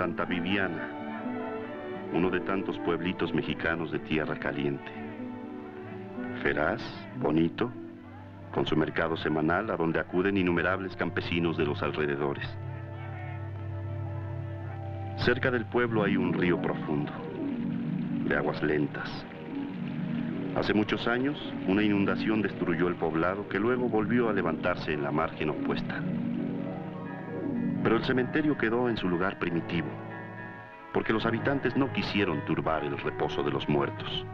Santa Viviana, uno de tantos pueblitos mexicanos de tierra caliente. Feraz, bonito, con su mercado semanal a donde acuden innumerables campesinos de los alrededores. Cerca del pueblo hay un río profundo, de aguas lentas. Hace muchos años, una inundación destruyó el poblado que luego volvió a levantarse en la margen opuesta. Pero el cementerio quedó en su lugar primitivo, porque los habitantes no quisieron turbar el reposo de los muertos.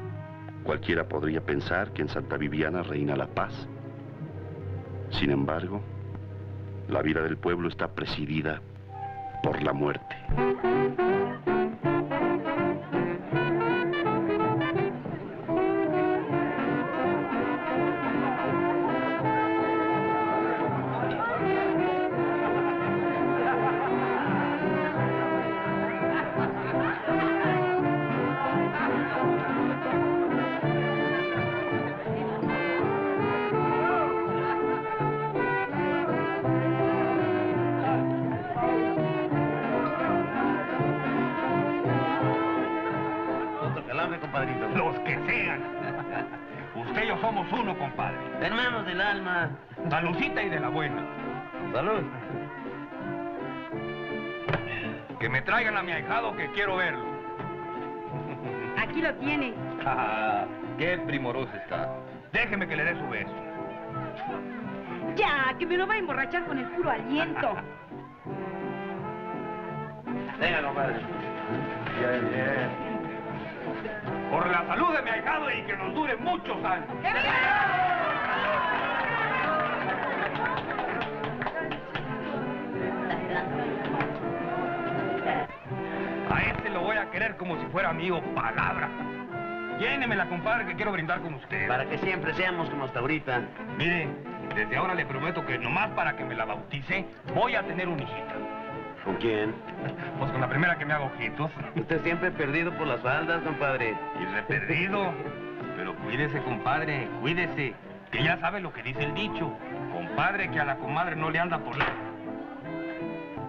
Cualquiera podría pensar que en Santa Viviana reina la paz. Sin embargo, la vida del pueblo está presidida por la muerte. Somos uno, compadre. Hermanos del alma. Salucita y de la buena. Salud. Que me traigan a mi ahijado que quiero verlo. Aquí lo tiene. Ah, qué primoroso está. Déjeme que le dé su beso. Ya, que me lo va a emborrachar con el puro aliento. Venga, compadre. Bien, bien. Por la salud de mi ahijado y que nos dure muchos años. A este lo voy a querer como si fuera amigo, palabra. Llénemela, compadre, que quiero brindar con usted. Para que siempre seamos como hasta ahorita. Mire, desde ahora le prometo que nomás para que me la bautice, voy a tener un hijita. ¿Con quién? Pues con la primera que me hago ojitos. Usted siempre perdido por las faldas, compadre. Y reperdido. Pero cuídese, compadre, cuídese. Que ya sabe lo que dice el dicho. Compadre que a la comadre no le anda por la...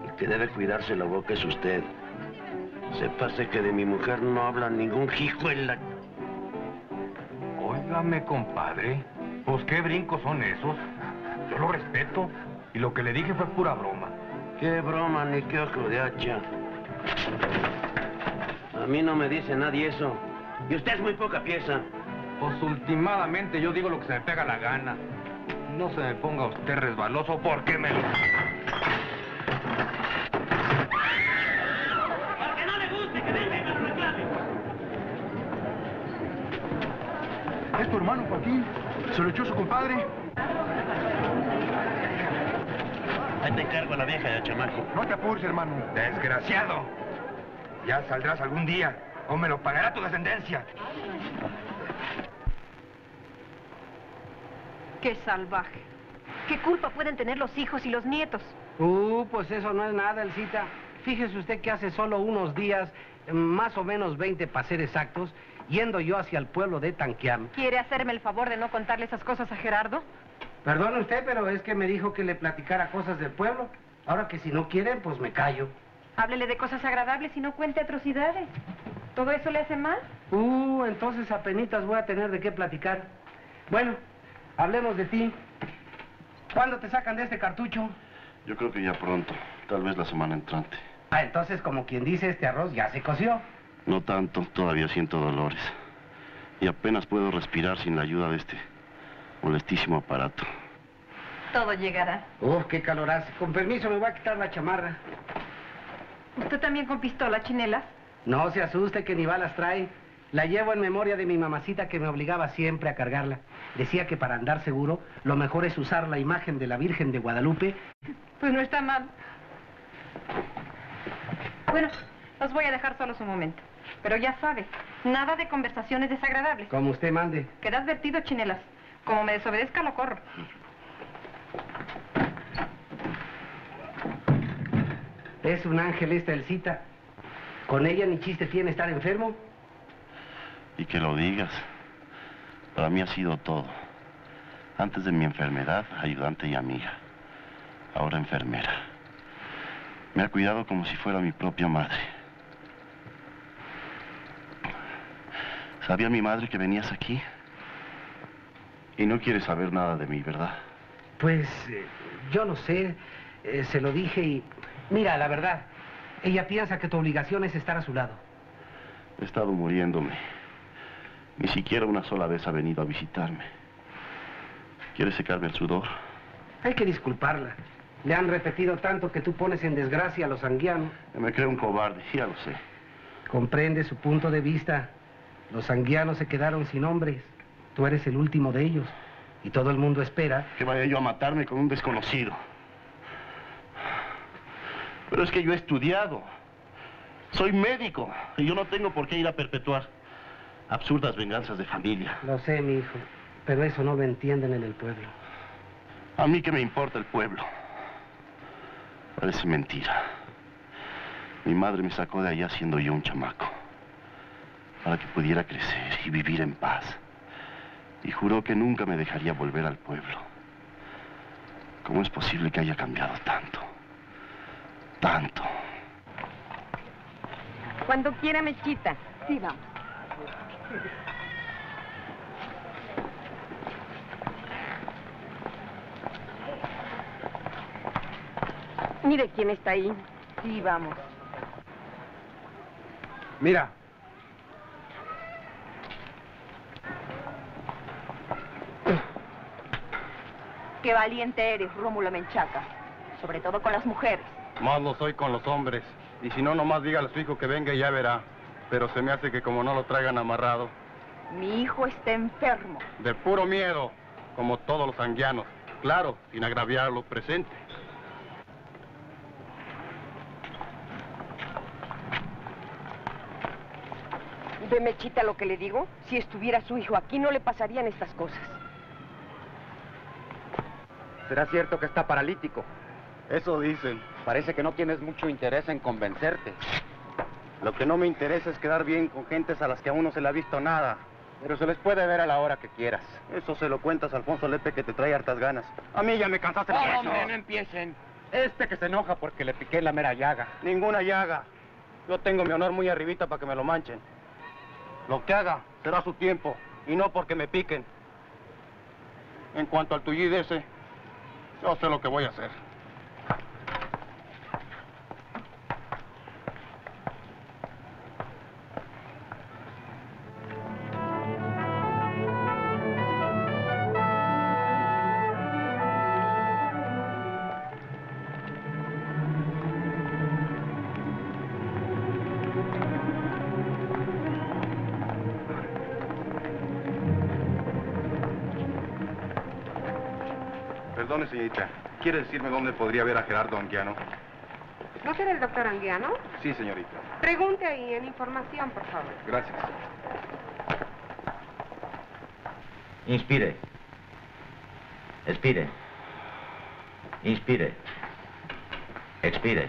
El que debe cuidarse la boca es usted. Sépase que de mi mujer no habla ningún hijo en la... Óigame, compadre. Pues qué brincos son esos. Yo lo respeto. Y lo que le dije fue pura broma. Qué broma, ni qué ojo de hacha. A mí no me dice nadie eso. Y usted es muy poca pieza. Pues últimamente yo digo lo que se me pega la gana. No se me ponga usted resbaloso porque me lo... Porque no le guste, que venga y me lo reclame. Es tu hermano, Joaquín. Se lo echó su compadre. Ahí te encargo a la vieja de chamaco. No te apures, hermano. Desgraciado. Ya saldrás algún día o me lo pagará tu descendencia. Qué salvaje. ¿Qué culpa pueden tener los hijos y los nietos? Uh, pues eso no es nada, Elcita. Fíjese usted que hace solo unos días, más o menos 20 para ser exactos, yendo yo hacia el pueblo de Tanquiam. ¿Quiere hacerme el favor de no contarle esas cosas a Gerardo? Perdone usted, pero es que me dijo que le platicara cosas del pueblo. Ahora que si no quieren, pues me callo. Háblele de cosas agradables y no cuente atrocidades. ¿Todo eso le hace mal? Uh, entonces apenitas voy a tener de qué platicar. Bueno, hablemos de ti. ¿Cuándo te sacan de este cartucho? Yo creo que ya pronto, tal vez la semana entrante. Ah, entonces, como quien dice, este arroz ya se coció. No tanto, todavía siento dolores. Y apenas puedo respirar sin la ayuda de este molestísimo aparato. Todo llegará. Uf, qué calor hace. Con permiso, me voy a quitar la chamarra. ¿Usted también con pistola, chinelas? No se asuste que ni balas trae. La llevo en memoria de mi mamacita que me obligaba siempre a cargarla. Decía que para andar seguro, lo mejor es usar la imagen de la Virgen de Guadalupe. Pues no está mal. Bueno, los voy a dejar solos un momento. Pero ya sabe, nada de conversaciones desagradables. Como usted mande. Queda advertido, chinelas. Como me desobedezca, lo corro. Es un ángel esta Elcita. Con ella ni chiste tiene estar enfermo. Y que lo digas. Para mí ha sido todo. Antes de mi enfermedad, ayudante y amiga. Ahora enfermera. Me ha cuidado como si fuera mi propia madre. ¿Sabía mi madre que venías aquí? Y no quiere saber nada de mí, ¿verdad? Pues eh, yo no sé, eh, se lo dije y... Mira, la verdad, ella piensa que tu obligación es estar a su lado. He estado muriéndome. Ni siquiera una sola vez ha venido a visitarme. ¿Quiere secarme el sudor? Hay que disculparla. Le han repetido tanto que tú pones en desgracia a los anguianos. Me creo un cobarde, ya lo sé. Comprende su punto de vista. Los anguianos se quedaron sin hombres. Tú eres el último de ellos. Y todo el mundo espera... Que vaya yo a matarme con un desconocido. Pero es que yo he estudiado. Soy médico. Y yo no tengo por qué ir a perpetuar absurdas venganzas de familia. Lo sé, mi hijo. Pero eso no lo entienden en el pueblo. A mí qué me importa el pueblo. Parece mentira. Mi madre me sacó de allá siendo yo un chamaco. Para que pudiera crecer y vivir en paz. Y juró que nunca me dejaría volver al pueblo. ¿Cómo es posible que haya cambiado tanto? Tanto. Cuando quiera, Mechita. Sí, vamos. Mire quién está ahí. Sí, vamos. Mira. Qué valiente eres, Rómulo Menchaca. Sobre todo con las mujeres. Más lo soy con los hombres. Y si no, nomás dígale a su hijo que venga y ya verá. Pero se me hace que como no lo traigan amarrado. Mi hijo está enfermo. De puro miedo, como todos los anguianos. Claro, sin agraviar a los presentes. ¿Ve, Mechita, lo que le digo? Si estuviera su hijo aquí, no le pasarían estas cosas. ¿Será cierto que está paralítico? Eso dicen. Parece que no tienes mucho interés en convencerte. Lo que no me interesa es quedar bien con gentes a las que aún no se le ha visto nada. Pero se les puede ver a la hora que quieras. Eso se lo cuentas a Alfonso Lepe que te trae hartas ganas. A mí ya me cansaste de eso. hombre, no empiecen! Este que se enoja porque le piqué la mera llaga. Ninguna llaga. Yo tengo mi honor muy arribita para que me lo manchen. Lo que haga será su tiempo y no porque me piquen. En cuanto al tuyo ese, yo sé lo que voy a hacer. Señorita. ¿Quiere decirme dónde podría ver a Gerardo Anguiano? ¿No será el doctor Anguiano? Sí, señorita. Pregunte ahí en información, por favor. Gracias. Inspire. Expire. Inspire. Expire.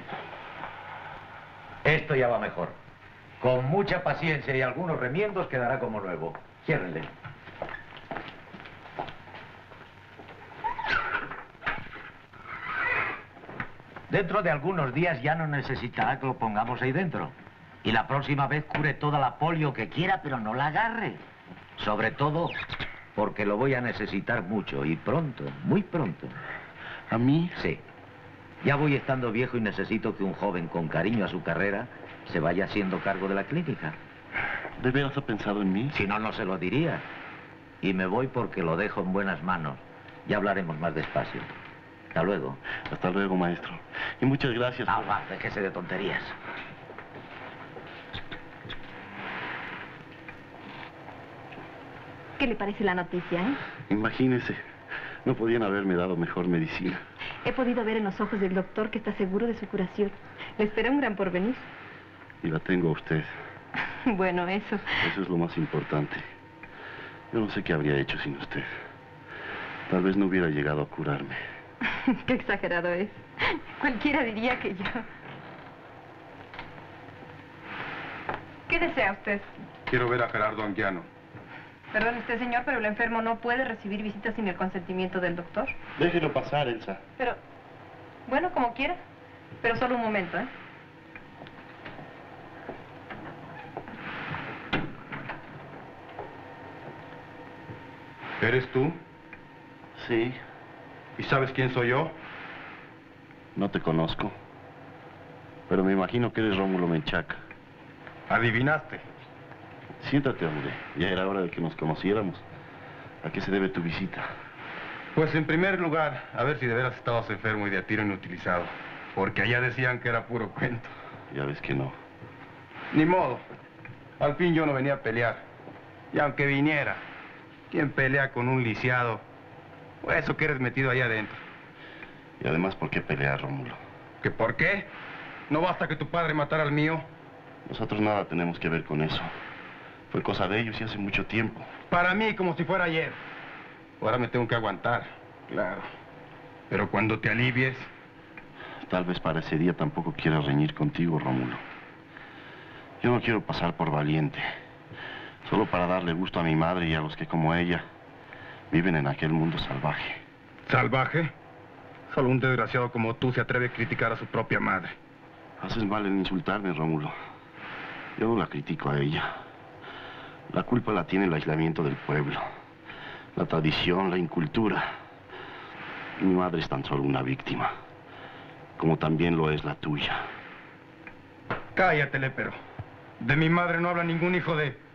Esto ya va mejor. Con mucha paciencia y algunos remiendos quedará como nuevo. Ciérrenle. Dentro de algunos días ya no necesitará que lo pongamos ahí dentro. Y la próxima vez cure toda la polio que quiera, pero no la agarre. Sobre todo porque lo voy a necesitar mucho y pronto, muy pronto. ¿A mí? Sí. Ya voy estando viejo y necesito que un joven con cariño a su carrera se vaya haciendo cargo de la clínica. ¿De veras ha pensado en mí? Si no, no se lo diría. Y me voy porque lo dejo en buenas manos. Ya hablaremos más despacio. Hasta luego. Hasta luego, maestro. Y muchas gracias. Ah, va, déjese de tonterías. ¿Qué le parece la noticia, eh? Imagínese, no podían haberme dado mejor medicina. He podido ver en los ojos del doctor que está seguro de su curación. Le espera un gran porvenir. Y la tengo a usted. bueno, eso. Eso es lo más importante. Yo no sé qué habría hecho sin usted. Tal vez no hubiera llegado a curarme. qué exagerado es. Cualquiera diría que yo... ¿Qué desea usted? Quiero ver a Gerardo Anguiano. Perdone usted, señor, pero el enfermo no puede recibir visitas sin el consentimiento del doctor. Déjelo pasar, Elsa. Pero, bueno, como quiera. Pero solo un momento, ¿eh? ¿Eres tú? Sí, ¿Y sabes quién soy yo? no te conozco. Pero me imagino que eres Rómulo Menchaca. Adivinaste. Siéntate, hombre. Ya era hora de que nos conociéramos. ¿A qué se debe tu visita? Pues en primer lugar, a ver si de veras estabas enfermo y de a tiro inutilizado. Porque allá decían que era puro cuento. Ya ves que no. Ni modo. Al fin yo no venía a pelear. Y aunque viniera, ¿quién pelea con un lisiado? O eso que eres metido ahí adentro. Y además, ¿por qué pelear, Rómulo? ¿Que por qué? ¿No basta que tu padre matara al mío? Nosotros nada tenemos que ver con eso. Fue cosa de ellos y hace mucho tiempo. Para mí, como si fuera ayer. Ahora me tengo que aguantar, claro. Pero cuando te alivies, Tal vez para ese día tampoco quiera reñir contigo, Rómulo. Yo no quiero pasar por valiente. Solo para darle gusto a mi madre y a los que, como ella, viven en aquel mundo salvaje. salvaje. Solo un desgraciado como tú se atreve a criticar a su propia madre. Haces mal en insultarme, Rómulo. Yo no la critico a ella. La culpa la tiene el aislamiento del pueblo. La tradición, la incultura. Mi madre es tan solo una víctima. Como también lo es la tuya. Cállate, pero De mi madre no habla ningún hijo de...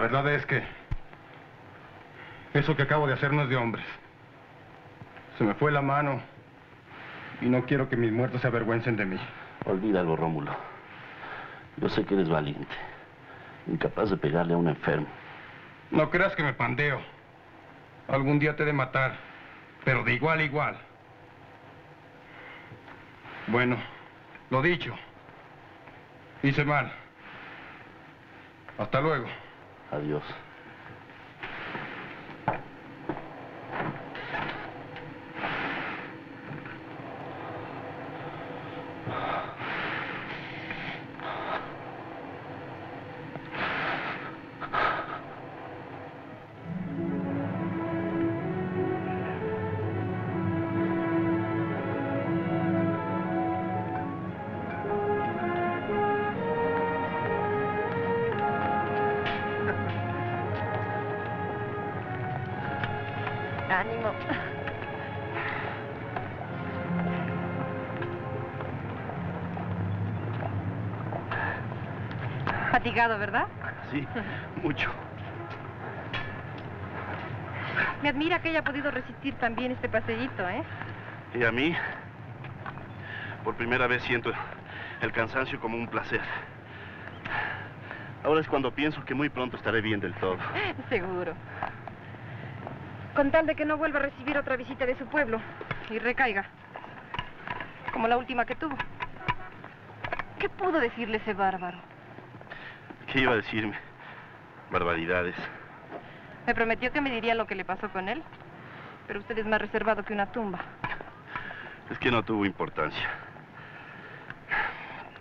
La verdad es que... Eso que acabo de hacer no es de hombres. Se me fue la mano y no quiero que mis muertos se avergüencen de mí. Olvídalo, Rómulo. Yo sé que eres valiente. Incapaz de pegarle a un enfermo. No creas que me pandeo. Algún día te he de matar, pero de igual a igual. Bueno, lo dicho. Hice mal. Hasta luego. Adiós. Fatigado, ¿verdad? Sí, mucho. Me admira que haya podido resistir también este paseíto, ¿eh? Y a mí, por primera vez siento el cansancio como un placer. Ahora es cuando pienso que muy pronto estaré bien del todo. Seguro. Con tal de que no vuelva a recibir otra visita de su pueblo y recaiga. Como la última que tuvo. ¿Qué pudo decirle ese bárbaro? ¿Qué iba a decirme? Barbaridades. Me prometió que me diría lo que le pasó con él. Pero usted es más reservado que una tumba. Es que no tuvo importancia.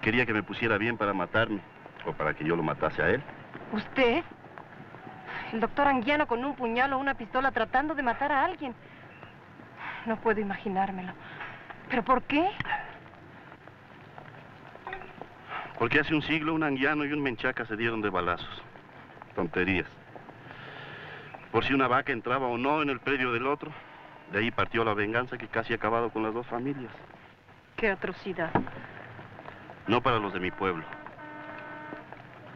Quería que me pusiera bien para matarme o para que yo lo matase a él. ¿Usted? El doctor Anguiano con un puñal o una pistola tratando de matar a alguien. No puedo imaginármelo. ¿Pero por qué? Porque hace un siglo un anguiano y un menchaca se dieron de balazos. Tonterías. Por si una vaca entraba o no en el predio del otro, de ahí partió la venganza que casi ha acabado con las dos familias. Qué atrocidad. No para los de mi pueblo.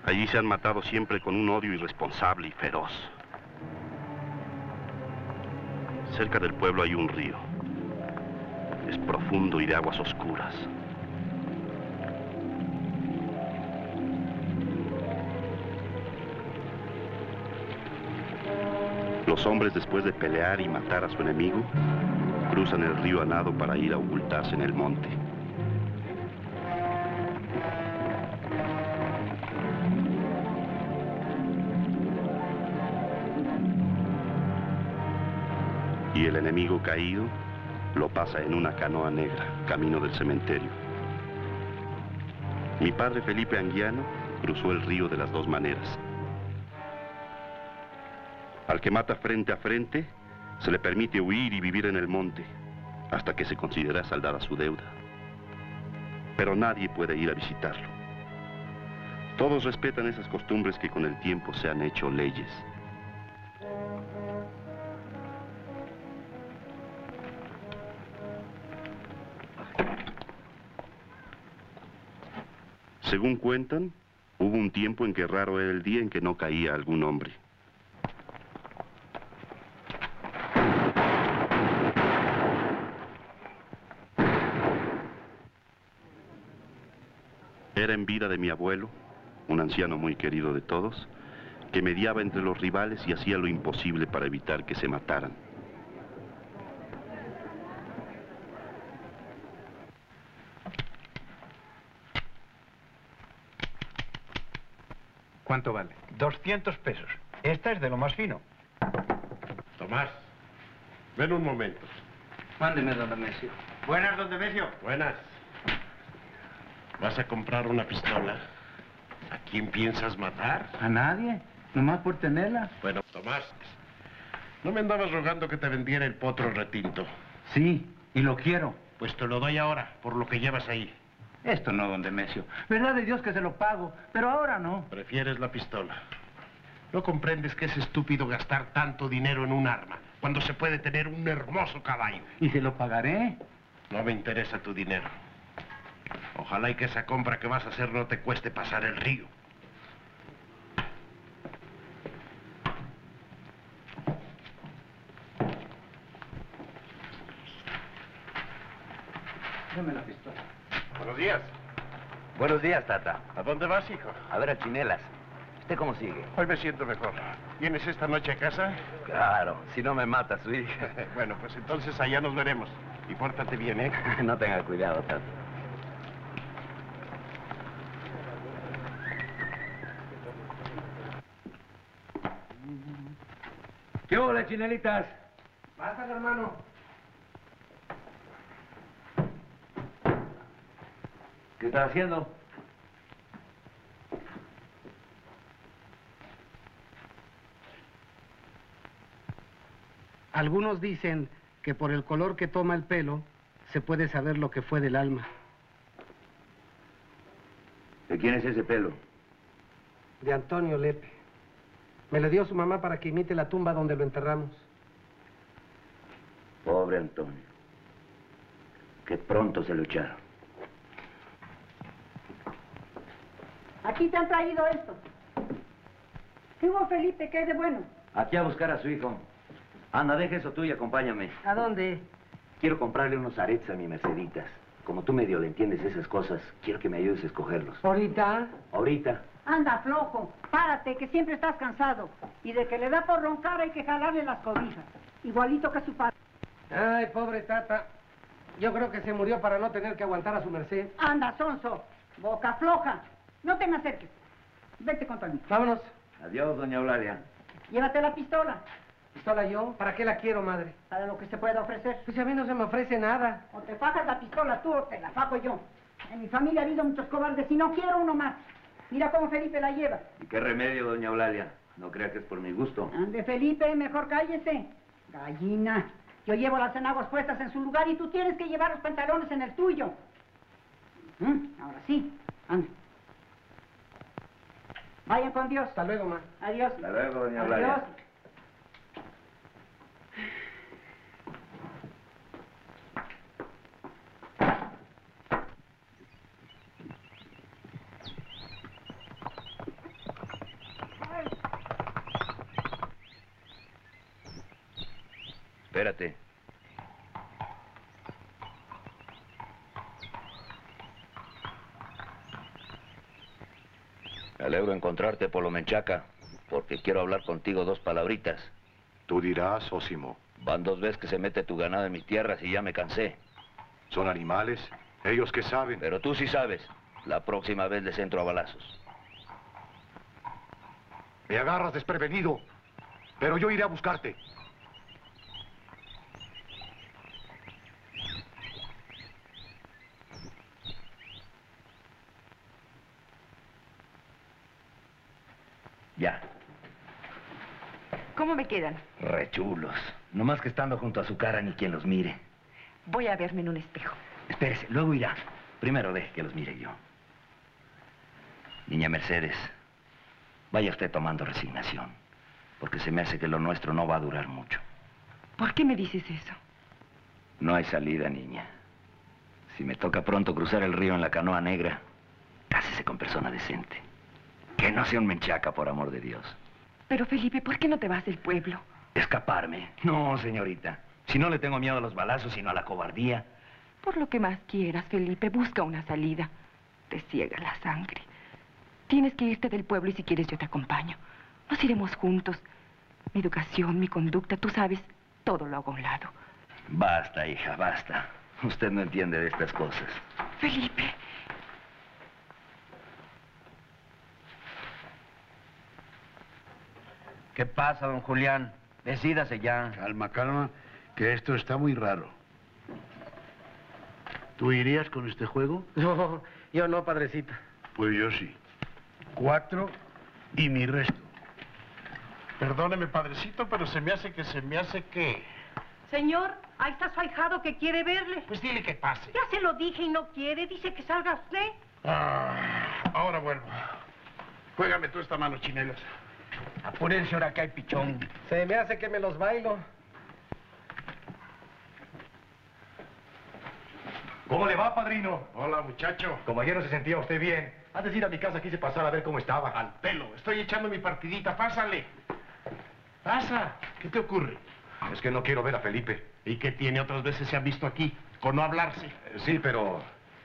Allí se han matado siempre con un odio irresponsable y feroz. Cerca del pueblo hay un río. Es profundo y de aguas oscuras. Los hombres, después de pelear y matar a su enemigo, cruzan el río a nado para ir a ocultarse en el monte. Y el enemigo caído lo pasa en una canoa negra, camino del cementerio. Mi padre Felipe Anguiano cruzó el río de las dos maneras. Al que mata frente a frente, se le permite huir y vivir en el monte, hasta que se considera saldada su deuda. Pero nadie puede ir a visitarlo. Todos respetan esas costumbres que con el tiempo se han hecho leyes. Según cuentan, hubo un tiempo en que raro era el día en que no caía algún hombre. Era en vida de mi abuelo, un anciano muy querido de todos, que mediaba entre los rivales y hacía lo imposible para evitar que se mataran. ¿Cuánto vale? 200 pesos. Esta es de lo más fino. Tomás, ven un momento. Mándeme, don Nemesio. Buenas, don Demesio. Buenas. ¿Vas a comprar una pistola? ¿A quién piensas matar? A nadie. Nomás por tenerla. Bueno, Tomás, ¿no me andabas rogando que te vendiera el potro retinto? Sí, y lo quiero. Pues te lo doy ahora, por lo que llevas ahí. Esto no, don Demesio. Verdad de Dios que se lo pago, pero ahora no. Prefieres la pistola. ¿No comprendes que es estúpido gastar tanto dinero en un arma cuando se puede tener un hermoso caballo? ¿Y se lo pagaré? No me interesa tu dinero. Ojalá y que esa compra que vas a hacer no te cueste pasar el río. Dame la pistola. Buenos días. Buenos días, Tata. ¿A dónde vas, hijo? A ver a Chinelas. ¿Usted cómo sigue? Hoy me siento mejor. ¿Vienes esta noche a casa? Claro, si no me mata su hija. bueno, pues entonces allá nos veremos. Y pórtate bien, ¿eh? no tenga cuidado, Tata. ¿Qué hola, chinelitas? Pásale, hermano. ¿Qué estás haciendo? Algunos dicen que por el color que toma el pelo se puede saber lo que fue del alma. ¿De quién es ese pelo? De Antonio Lepe. Me lo dio su mamá para que imite la tumba donde lo enterramos. Pobre Antonio. Que pronto se lo echaron. Aquí te han traído esto. ¿Qué hubo, Felipe? ¿Qué hay de bueno? Aquí a buscar a su hijo. Anda, deja eso tú y acompáñame. ¿A dónde? Quiero comprarle unos aretes a mi Merceditas. Como tú medio le entiendes esas cosas, quiero que me ayudes a escogerlos. ¿Ahorita? Ahorita. Anda, flojo. Párate, que siempre estás cansado. Y de que le da por roncar hay que jalarle las cobijas. Igualito que su padre. Ay, pobre tata. Yo creo que se murió para no tener que aguantar a su merced. Anda, sonso. Boca floja. No te me acerques. Vete con tu amigo. Vámonos. Adiós, doña Eulalia. Llévate la pistola. ¿Pistola yo? ¿Para qué la quiero, madre? Para lo que se pueda ofrecer. Pues a mí no se me ofrece nada. O te fajas la pistola tú o te la fajo yo. En mi familia ha habido muchos cobardes y no quiero uno más. Mira cómo Felipe la lleva. ¿Y qué remedio, doña Eulalia? No crea que es por mi gusto. Ande, Felipe, mejor cállese. Gallina. Yo llevo las enaguas puestas en su lugar y tú tienes que llevar los pantalones en el tuyo. ¿Mm? Ahora sí. Ande. Vayan con Dios. Hasta luego, ma. Adiós. Hasta luego, doña Adiós. Eulalia. Espérate. Alegro encontrarte, Polo Menchaca, porque quiero hablar contigo dos palabritas. Tú dirás, Osimo. Van dos veces que se mete tu ganado en mis tierras y ya me cansé. Son animales. Ellos que saben. Pero tú sí sabes. La próxima vez les entro a balazos. Me agarras desprevenido. Pero yo iré a buscarte. Ya, ¿Cómo me quedan? rechulos. No más que estando junto a su cara ni quien los mire. Voy a verme en un espejo. Espérese, luego irá. Primero deje que los mire yo. Niña Mercedes, vaya usted tomando resignación, porque se me hace que lo nuestro no va a durar mucho. ¿Por qué me dices eso? No hay salida, niña. Si me toca pronto cruzar el río en la canoa negra, cásese con persona decente. Que no sea un menchaca, por amor de Dios. Pero Felipe, ¿por qué no te vas del pueblo? ¿Escaparme? No, señorita. Si no le tengo miedo a los balazos, sino a la cobardía. Por lo que más quieras, Felipe, busca una salida. Te ciega la sangre. Tienes que irte del pueblo y si quieres yo te acompaño. Nos iremos juntos. Mi educación, mi conducta, tú sabes, todo lo hago a un lado. Basta, hija, basta. Usted no entiende de estas cosas. Felipe. ¿Qué pasa, don Julián? Decídase ya. Calma, calma, que esto está muy raro. ¿Tú irías con este juego? No, yo no, padrecita. Pues yo sí. Cuatro y mi resto. Perdóneme, padrecito, pero se me hace que se me hace que... Señor, ahí está su ahijado que quiere verle. Pues dile que pase. Ya se lo dije y no quiere. Dice que salga usted. Ah, ahora vuelvo. Juégame tú esta mano, chinelas. Apúrense ahora que hay pichón. Se me hace que me los bailo. ¿Cómo le va, padrino? Hola, muchacho. Como ayer no se sentía usted bien, antes de ir a mi casa quise pasar a ver cómo estaba. Al pelo. Estoy echando mi partidita. Pásale. Pasa. ¿Qué te ocurre? Es que no quiero ver a Felipe. ¿Y qué tiene? Otras veces se ha visto aquí, con no hablarse. Eh, Sí, pero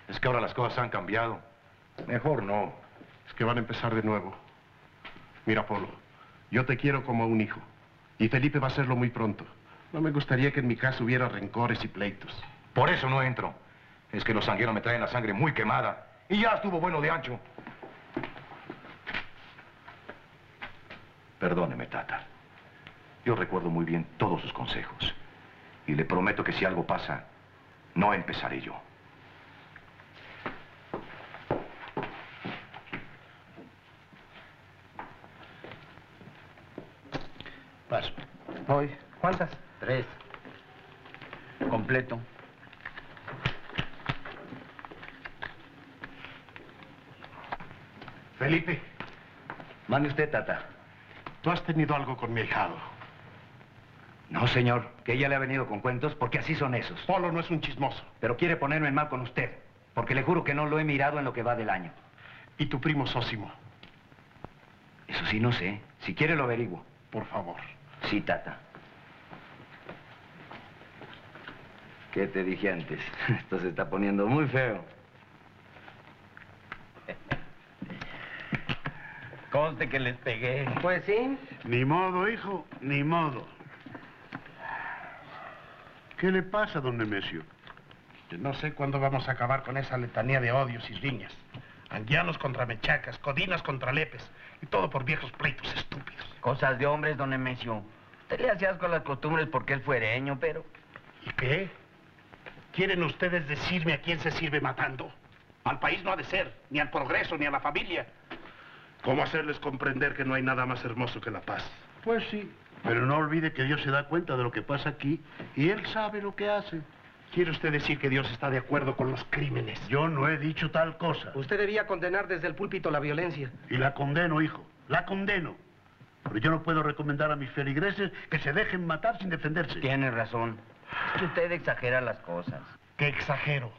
es que ahora las cosas han cambiado. Mejor no. Es que van a empezar de nuevo. Mira, Polo, yo te quiero como a un hijo. Y Felipe va a serlo muy pronto. No me gustaría que en mi casa hubiera rencores y pleitos. Por eso no entro. Es que los sangueros me traen la sangre muy quemada. Y ya estuvo bueno de ancho. Perdóneme, Tata. Yo recuerdo muy bien todos sus consejos. Y le prometo que si algo pasa, no empezaré yo. Paso. Voy. ¿Cuántas? Tres. Completo. Felipe, Mande usted, Tata. tú has tenido algo con mi hijado. No, señor, que ella le ha venido con cuentos porque así son esos. Polo no es un chismoso. Pero quiere ponerme en mal con usted, porque le juro que no lo he mirado en lo que va del año. ¿Y tu primo Sósimo? Eso sí, no sé. Si quiere lo averiguo. Por favor. Sí, Tata. ¿Qué te dije antes? Esto se está poniendo muy feo. Conste que les pegué. Pues sí. Ni modo, hijo, ni modo. ¿Qué le pasa, don Nemesio? No sé cuándo vamos a acabar con esa letanía de odios y riñas. Anguianos contra mechacas, codinas contra lepes. Y todo por viejos pleitos estúpidos. Cosas de hombres, don Nemesio. Usted le hacía asco a las costumbres porque él fuereño, pero... ¿Y qué? ¿Quieren ustedes decirme a quién se sirve matando? Al país no ha de ser, ni al progreso, ni a la familia. ¿Cómo hacerles comprender que no hay nada más hermoso que la paz? Pues sí, pero no olvide que Dios se da cuenta de lo que pasa aquí y Él sabe lo que hace. ¿Quiere usted decir que Dios está de acuerdo con los crímenes? Yo no he dicho tal cosa. Usted debía condenar desde el púlpito la violencia. Y la condeno, hijo, la condeno. Pero yo no puedo recomendar a mis feligreses que se dejen matar sin defenderse. Tiene razón. Usted exagera las cosas. ¡Qué exagero!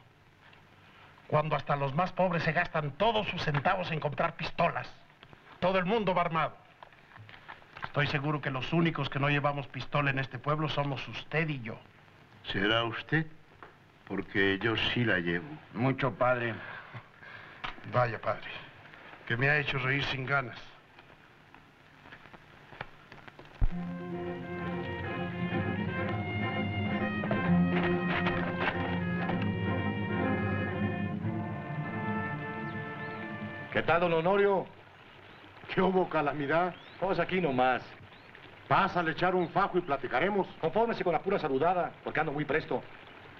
Cuando hasta los más pobres se gastan todos sus centavos en comprar pistolas. Todo el mundo va armado. Estoy seguro que los únicos que no llevamos pistola en este pueblo somos usted y yo. ¿Será usted? Porque yo sí la llevo. Mucho padre. Vaya, padre, que me ha hecho reír sin ganas. ¿Qué tal, don Honorio? ¿Qué hubo, calamidad? Vamos aquí nomás. Pásale echar un fajo y platicaremos. Confórmese con la pura saludada, porque ando muy presto.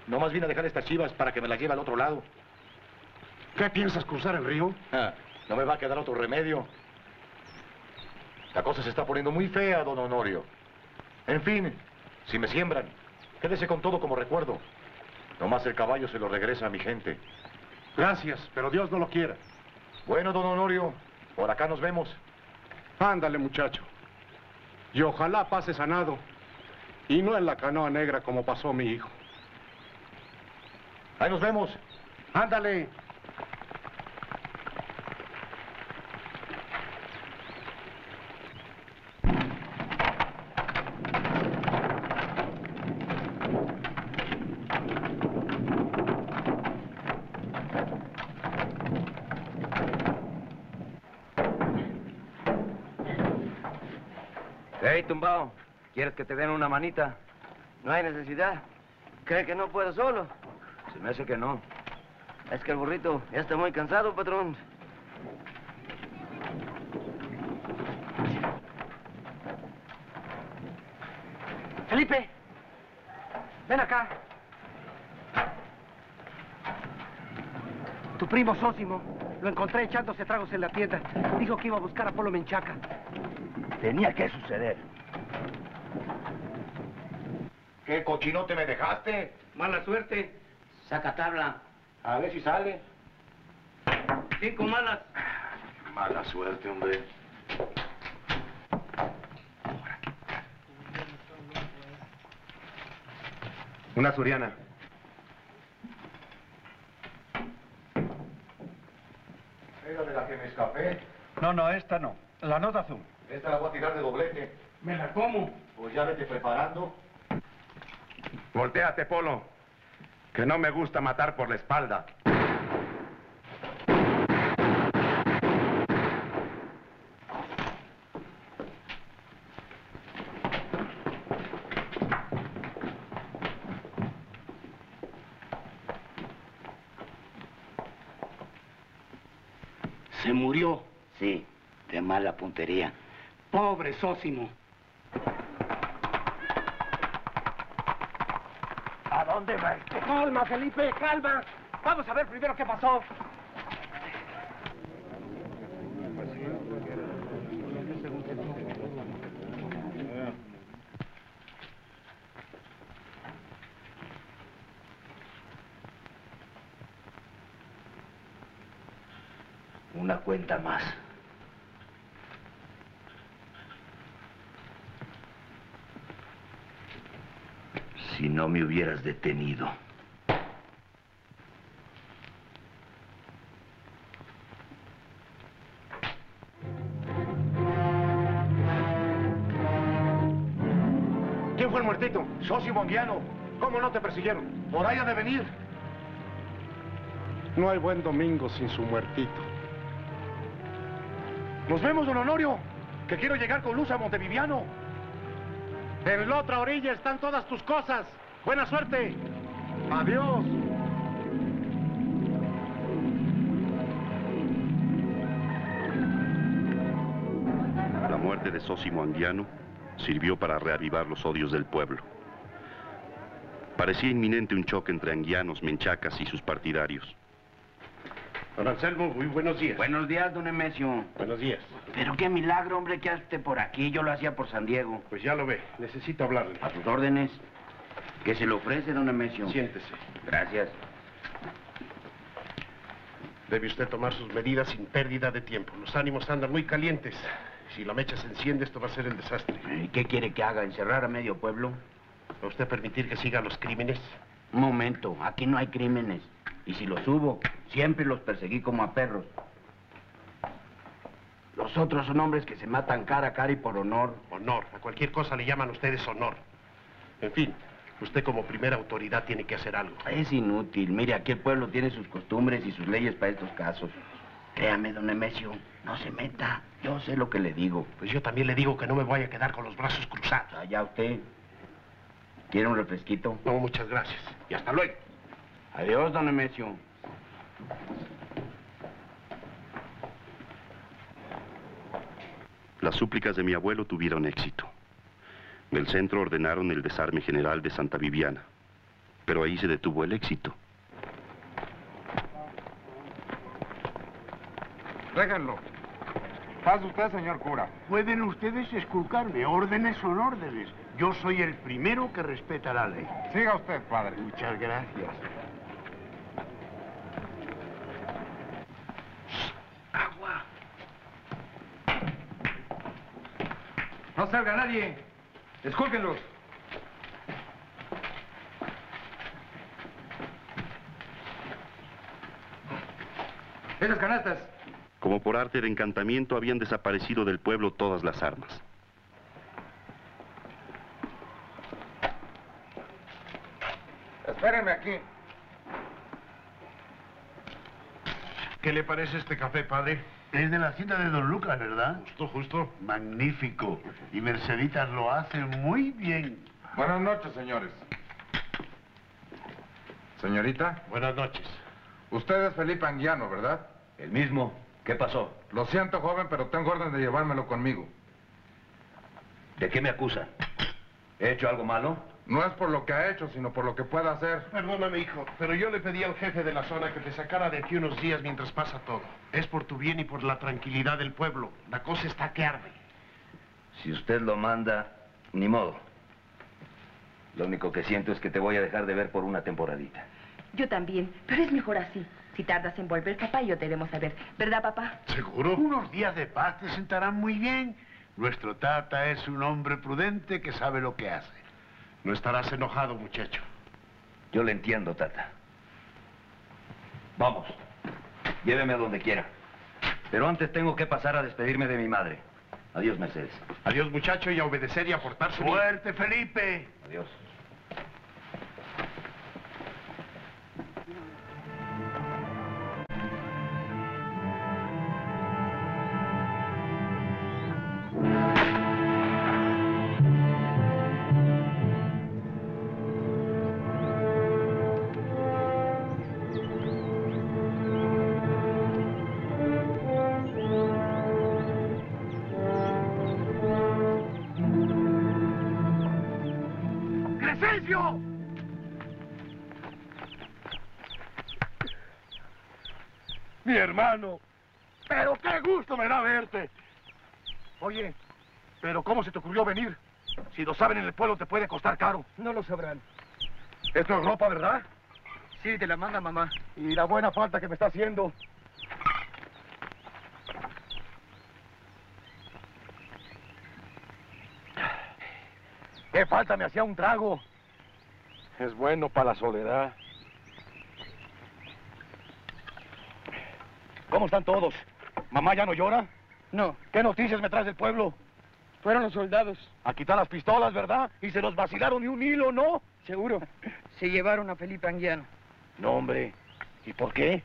Nomás vine a dejar estas chivas para que me las lleve al otro lado. ¿Qué piensas cruzar el río? Ah, no me va a quedar otro remedio. La cosa se está poniendo muy fea, don Honorio. En fin, si me siembran, quédese con todo como recuerdo. Nomás el caballo se lo regresa a mi gente. Gracias, pero Dios no lo quiera. Bueno, don Honorio, por acá nos vemos. Ándale, muchacho. Y ojalá pase sanado. Y no en la canoa negra como pasó mi hijo. Ahí nos vemos. Ándale. Hey, tumbao, ¿quieres que te den una manita? No hay necesidad. ¿Cree que no puedo solo? Se me hace que no. Es que el burrito ya está muy cansado, patrón. Felipe, ven acá. Tu primo Sósimo, lo encontré echándose tragos en la tienda. Dijo que iba a buscar a Polo Menchaca. Tenía que suceder. ¿Qué cochinote me dejaste? Mala suerte. Saca tabla. A ver si sale. Cinco malas. Mala suerte, hombre. Una suriana. ¿Era de la que me escapé? No, no, esta no. La nota azul. Esta la voy a tirar de doblete. ¿Me la como? Pues ya vete preparando. Voltéate, Polo. Que no me gusta matar por la espalda. Se murió. Sí, de mala puntería. Pobre Sósimo. ¿A este? Calma, Felipe, calma. Vamos a ver primero qué pasó. Una cuenta más. Si no me hubieras detenido. ¿Quién fue el muertito? Socio Anguiano. ¿Cómo no te persiguieron? Por ahí ha de venir. No hay buen domingo sin su muertito. Nos vemos, don Honorio. Que quiero llegar con luz a Monteviviano. En la otra orilla están todas tus cosas. Buena suerte. Adiós. La muerte de Sósimo Anguiano sirvió para reavivar los odios del pueblo. Parecía inminente un choque entre anguianos, menchacas y sus partidarios. Don Anselmo, muy buenos días. Buenos días, don Emesio. Buenos días. Pero qué milagro, hombre, que hace por aquí. Yo lo hacía por San Diego. Pues ya lo ve. Necesito hablarle. A sus órdenes. ¿Qué se le ofrece, don Emesio? Siéntese. Gracias. Debe usted tomar sus medidas sin pérdida de tiempo. Los ánimos andan muy calientes. Si la mecha se enciende, esto va a ser el desastre. ¿Y qué quiere que haga? ¿Encerrar a medio pueblo? ¿Va usted permitir que sigan los crímenes? Un momento, aquí no hay crímenes. Y si los hubo, siempre los perseguí como a perros. Los otros son hombres que se matan cara a cara y por honor. Honor. A cualquier cosa le llaman ustedes honor. En fin, usted como primera autoridad tiene que hacer algo. Es inútil. Mire, aquí el pueblo tiene sus costumbres y sus leyes para estos casos. Créame, don Emesio, no se meta. Yo sé lo que le digo. Pues yo también le digo que no me voy a quedar con los brazos cruzados. Allá usted. ¿Quiere un refresquito? No, muchas gracias. Y hasta luego. Adiós, don Emesio. Las súplicas de mi abuelo tuvieron éxito. Del centro ordenaron el desarme general de Santa Viviana, pero ahí se detuvo el éxito. Tráiganlo. Pase usted, señor cura. Pueden ustedes esculcarme. Órdenes son órdenes. Yo soy el primero que respeta la ley. Siga usted, padre. Muchas gracias. Agua. No salga nadie. Escúlquenlos. Esas canastas. Como por arte de encantamiento habían desaparecido del pueblo todas las armas. Espérenme aquí. ¿Qué le parece este café, padre? Es de la hacienda de Don Lucas, ¿verdad? Justo, justo. Magnífico. Y Merceditas lo hace muy bien. Buenas noches, señores. Señorita. Buenas noches. Usted es Felipe Anguiano, ¿verdad? El mismo. ¿Qué pasó? Lo siento, joven, pero tengo orden de llevármelo conmigo. ¿De qué me acusan? ¿He hecho algo malo? No es por lo que ha hecho, sino por lo que pueda hacer. Perdóname, hijo, pero yo le pedí al jefe de la zona que te sacara de aquí unos días mientras pasa todo. Es por tu bien y por la tranquilidad del pueblo. La cosa está que arde. Si usted lo manda, ni modo. Lo único que siento es que te voy a dejar de ver por una temporadita. Yo también, pero es mejor así. Si tardas en volver, papá y yo te iremos a ver. ¿Verdad, papá? ¿Seguro? Unos días de paz te sentarán muy bien. Nuestro tata es un hombre prudente que sabe lo que hace. No estarás enojado, muchacho. Yo le entiendo, Tata. Vamos. Lléveme a donde quiera. Pero antes tengo que pasar a despedirme de mi madre. Adiós, Mercedes. Adiós, muchacho, y a obedecer y a portarse. ¡Suerte, Felipe! Adiós. Mi hermano. Pero qué gusto me da verte. Oye, pero ¿cómo se te ocurrió venir? Si lo saben en el pueblo te puede costar caro. No lo sabrán. Esto es ropa, ¿verdad? Sí, te la manda mamá. Y la buena falta que me está haciendo. ¿Qué falta me hacía un trago? Es bueno para la soledad. ¿Cómo están todos? ¿Mamá ya no llora? No. ¿Qué noticias me traes del pueblo? Fueron los soldados. A quitar las pistolas, ¿verdad? Y se los vacilaron ni un hilo, ¿no? Seguro. Se llevaron a Felipe Anguiano. No, hombre. ¿Y por qué?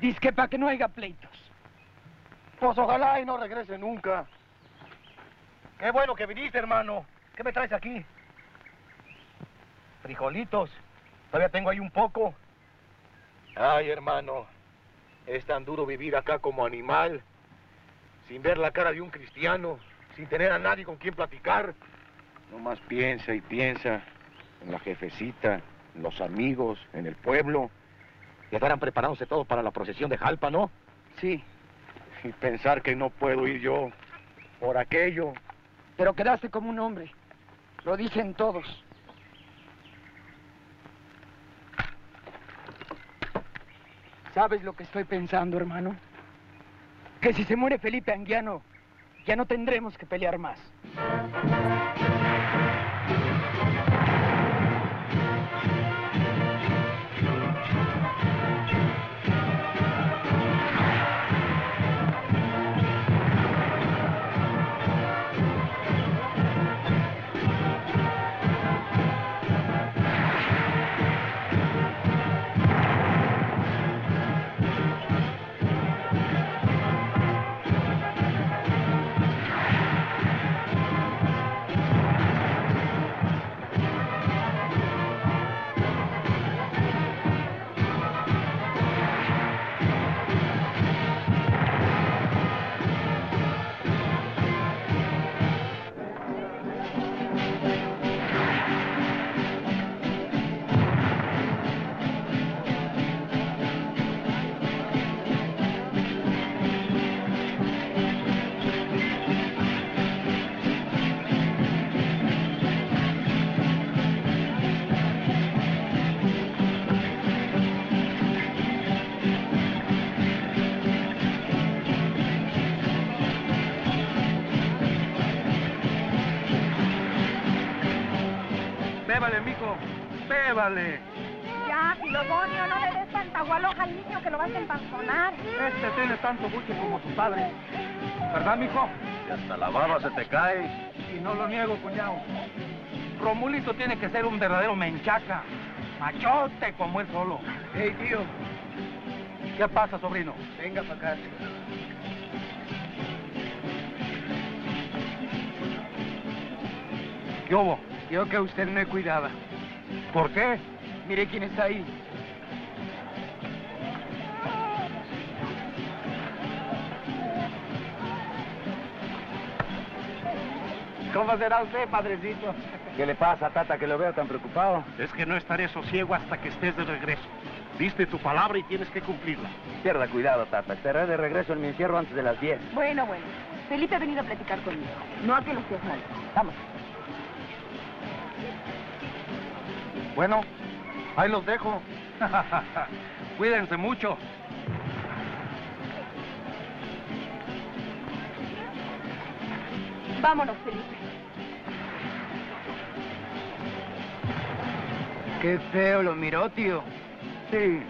Dice que para que no haya pleitos. Pues ojalá y no regrese nunca. Qué bueno que viniste, hermano. ¿Qué me traes aquí? Frijolitos. Todavía tengo ahí un poco. Ay, hermano. Es tan duro vivir acá como animal. Sin ver la cara de un cristiano. Sin tener a nadie con quien platicar. Nomás piensa y piensa en la jefecita, en los amigos, en el pueblo. Ya estarán preparándose todos para la procesión de Jalpa, ¿no? Sí. Y pensar que no puedo ir yo por aquello. Pero quedaste como un hombre. Lo dicen todos. ¿Sabes lo que estoy pensando, hermano? Que si se muere Felipe Anguiano, ya no tendremos que pelear más. Bébale, mijo. Bébale. Ya, Filodonio, no le des tanta gualoja al niño que lo vas a empanzonar. Este tiene tanto buche como su padre. ¿Verdad, mijo? Y hasta la baba se te cae. Y no lo niego, cuñado. Romulito tiene que ser un verdadero menchaca. Machote como él solo. Hey, tío. ¿Qué pasa, sobrino? Venga para acá. ¿Qué hubo? Yo que usted me cuidaba. ¿Por qué? Mire quién está ahí. ¿Cómo será usted, padrecito? ¿Qué le pasa, Tata, que lo veo tan preocupado? Es que no estaré sosiego hasta que estés de regreso. Diste tu palabra y tienes que cumplirla. Pierda cuidado, Tata. Estaré de regreso en mi encierro antes de las 10. Bueno, bueno. Felipe ha venido a platicar conmigo. No a que lo seas mal. Vamos. Bueno, ahí los dejo. Cuídense mucho. Vámonos, Felipe. Qué feo lo miró, tío. Sí,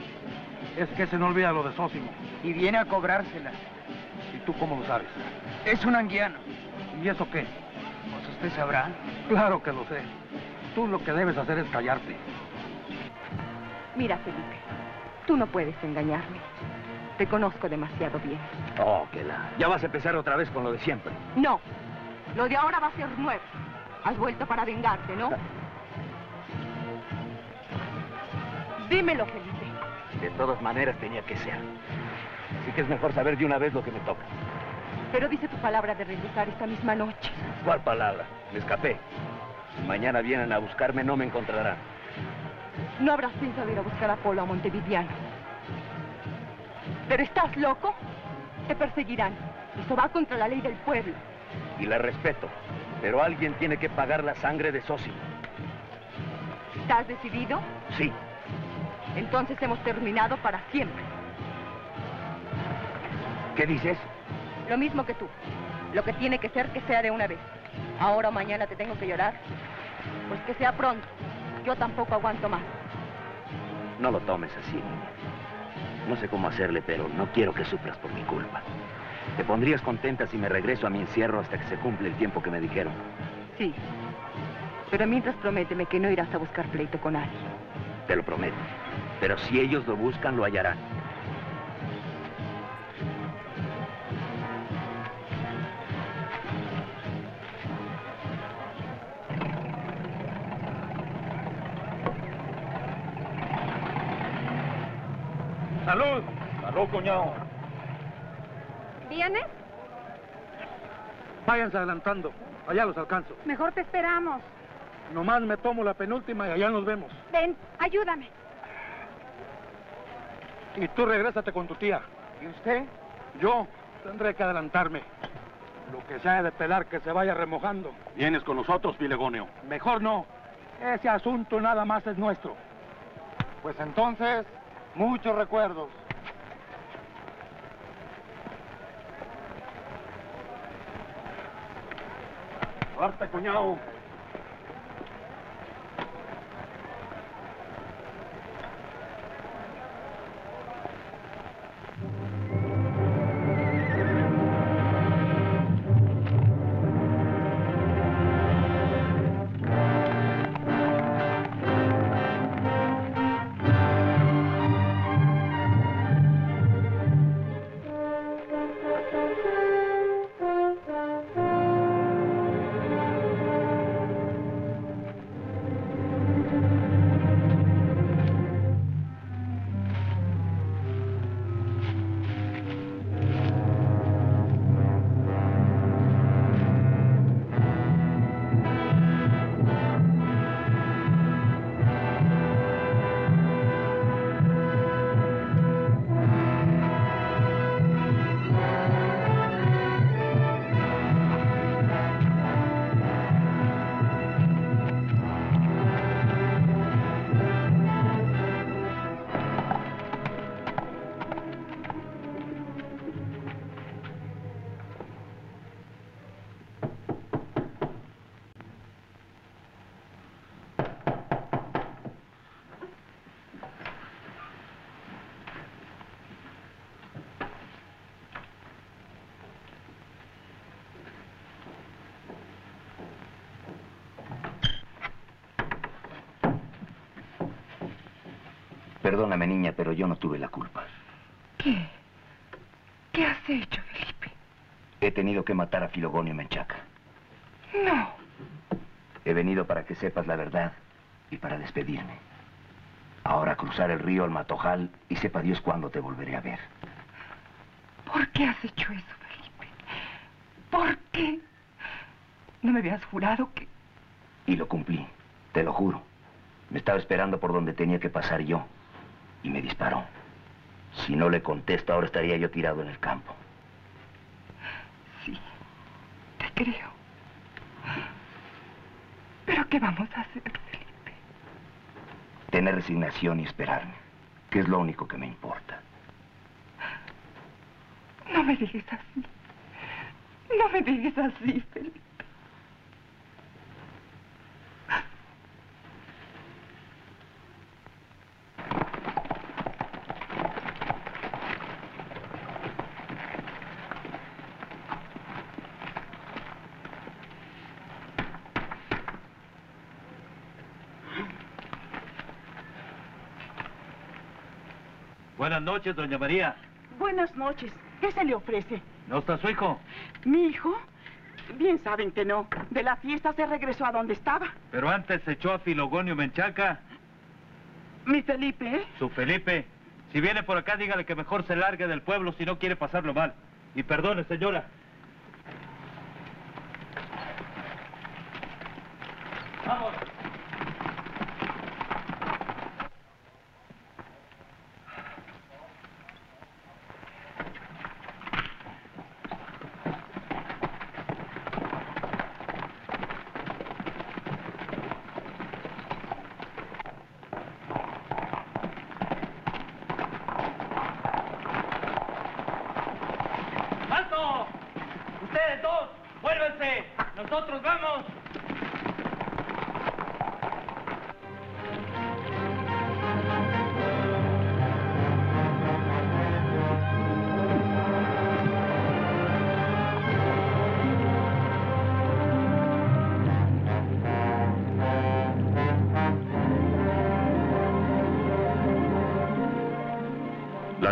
es que se no olvida lo de Sósimo. Y viene a cobrársela. ¿Y tú cómo lo sabes? Es un anguiano. ¿Y eso qué? Pues usted sabrá. Claro que lo sé. Tú lo que debes hacer es callarte. Mira, Felipe, tú no puedes engañarme. Te conozco demasiado bien. Oh, que la... Ya vas a empezar otra vez con lo de siempre. No, lo de ahora va a ser nuevo. Has vuelto para vengarte, ¿no? Dímelo, Felipe. De todas maneras tenía que ser. Así que es mejor saber de una vez lo que me toca. Pero dice tu palabra de regresar esta misma noche. ¿Cuál palabra? Me escapé. Mañana vienen a buscarme, no me encontrarán. No habrás pensado ir a buscar a Polo a Montevideano. ¿Pero estás loco? Te perseguirán. Eso va contra la ley del pueblo. Y la respeto. Pero alguien tiene que pagar la sangre de Sósimo. ¿Estás decidido? Sí. Entonces hemos terminado para siempre. ¿Qué dices? Lo mismo que tú. Lo que tiene que ser, que sea de una vez. Ahora o mañana te tengo que llorar. Pues que sea pronto. Yo tampoco aguanto más. No lo tomes así, niña. No sé cómo hacerle, pero no quiero que sufras por mi culpa. ¿Te pondrías contenta si me regreso a mi encierro hasta que se cumple el tiempo que me dijeron? Sí. Pero mientras prométeme que no irás a buscar pleito con nadie. Te lo prometo. Pero si ellos lo buscan, lo hallarán. ¿Vienes? Váyanse adelantando. Allá los alcanzo. Mejor te esperamos. Nomás me tomo la penúltima y allá nos vemos. Ven, ayúdame. Y tú regrésate con tu tía. ¿Y usted? Yo tendré que adelantarme. Lo que se haya de pelar que se vaya remojando. ¿Vienes con nosotros, Filegonio? Mejor no. Ese asunto nada más es nuestro. Pues entonces, muchos recuerdos. Suerte, cuñado. Perdóname, niña, pero yo no tuve la culpa. ¿Qué? ¿Qué has hecho, Felipe? He tenido que matar a Filogonio Menchaca. No. He venido para que sepas la verdad y para despedirme. Ahora cruzar el río al Matojal y sepa Dios cuándo te volveré a ver. ¿Por qué has hecho eso, Felipe? ¿Por qué? ¿No me habías jurado que...? Y lo cumplí, te lo juro. Me estaba esperando por donde tenía que pasar yo. Y me disparó. Si no le contesto, ahora estaría yo tirado en el campo. Sí, te creo. ¿Pero qué vamos a hacer, Felipe? Tener resignación y esperarme, que es lo único que me importa. No me dejes así. No me dejes así, Felipe. Buenas noches, doña María. Buenas noches. ¿Qué se le ofrece? ¿No está su hijo? ¿Mi hijo? Bien saben que no. De la fiesta se regresó a donde estaba. Pero antes se echó a Filogonio Menchaca. Mi Felipe, ¿eh? Su Felipe. Si viene por acá, dígale que mejor se largue del pueblo si no quiere pasarlo mal. Y perdone, señora.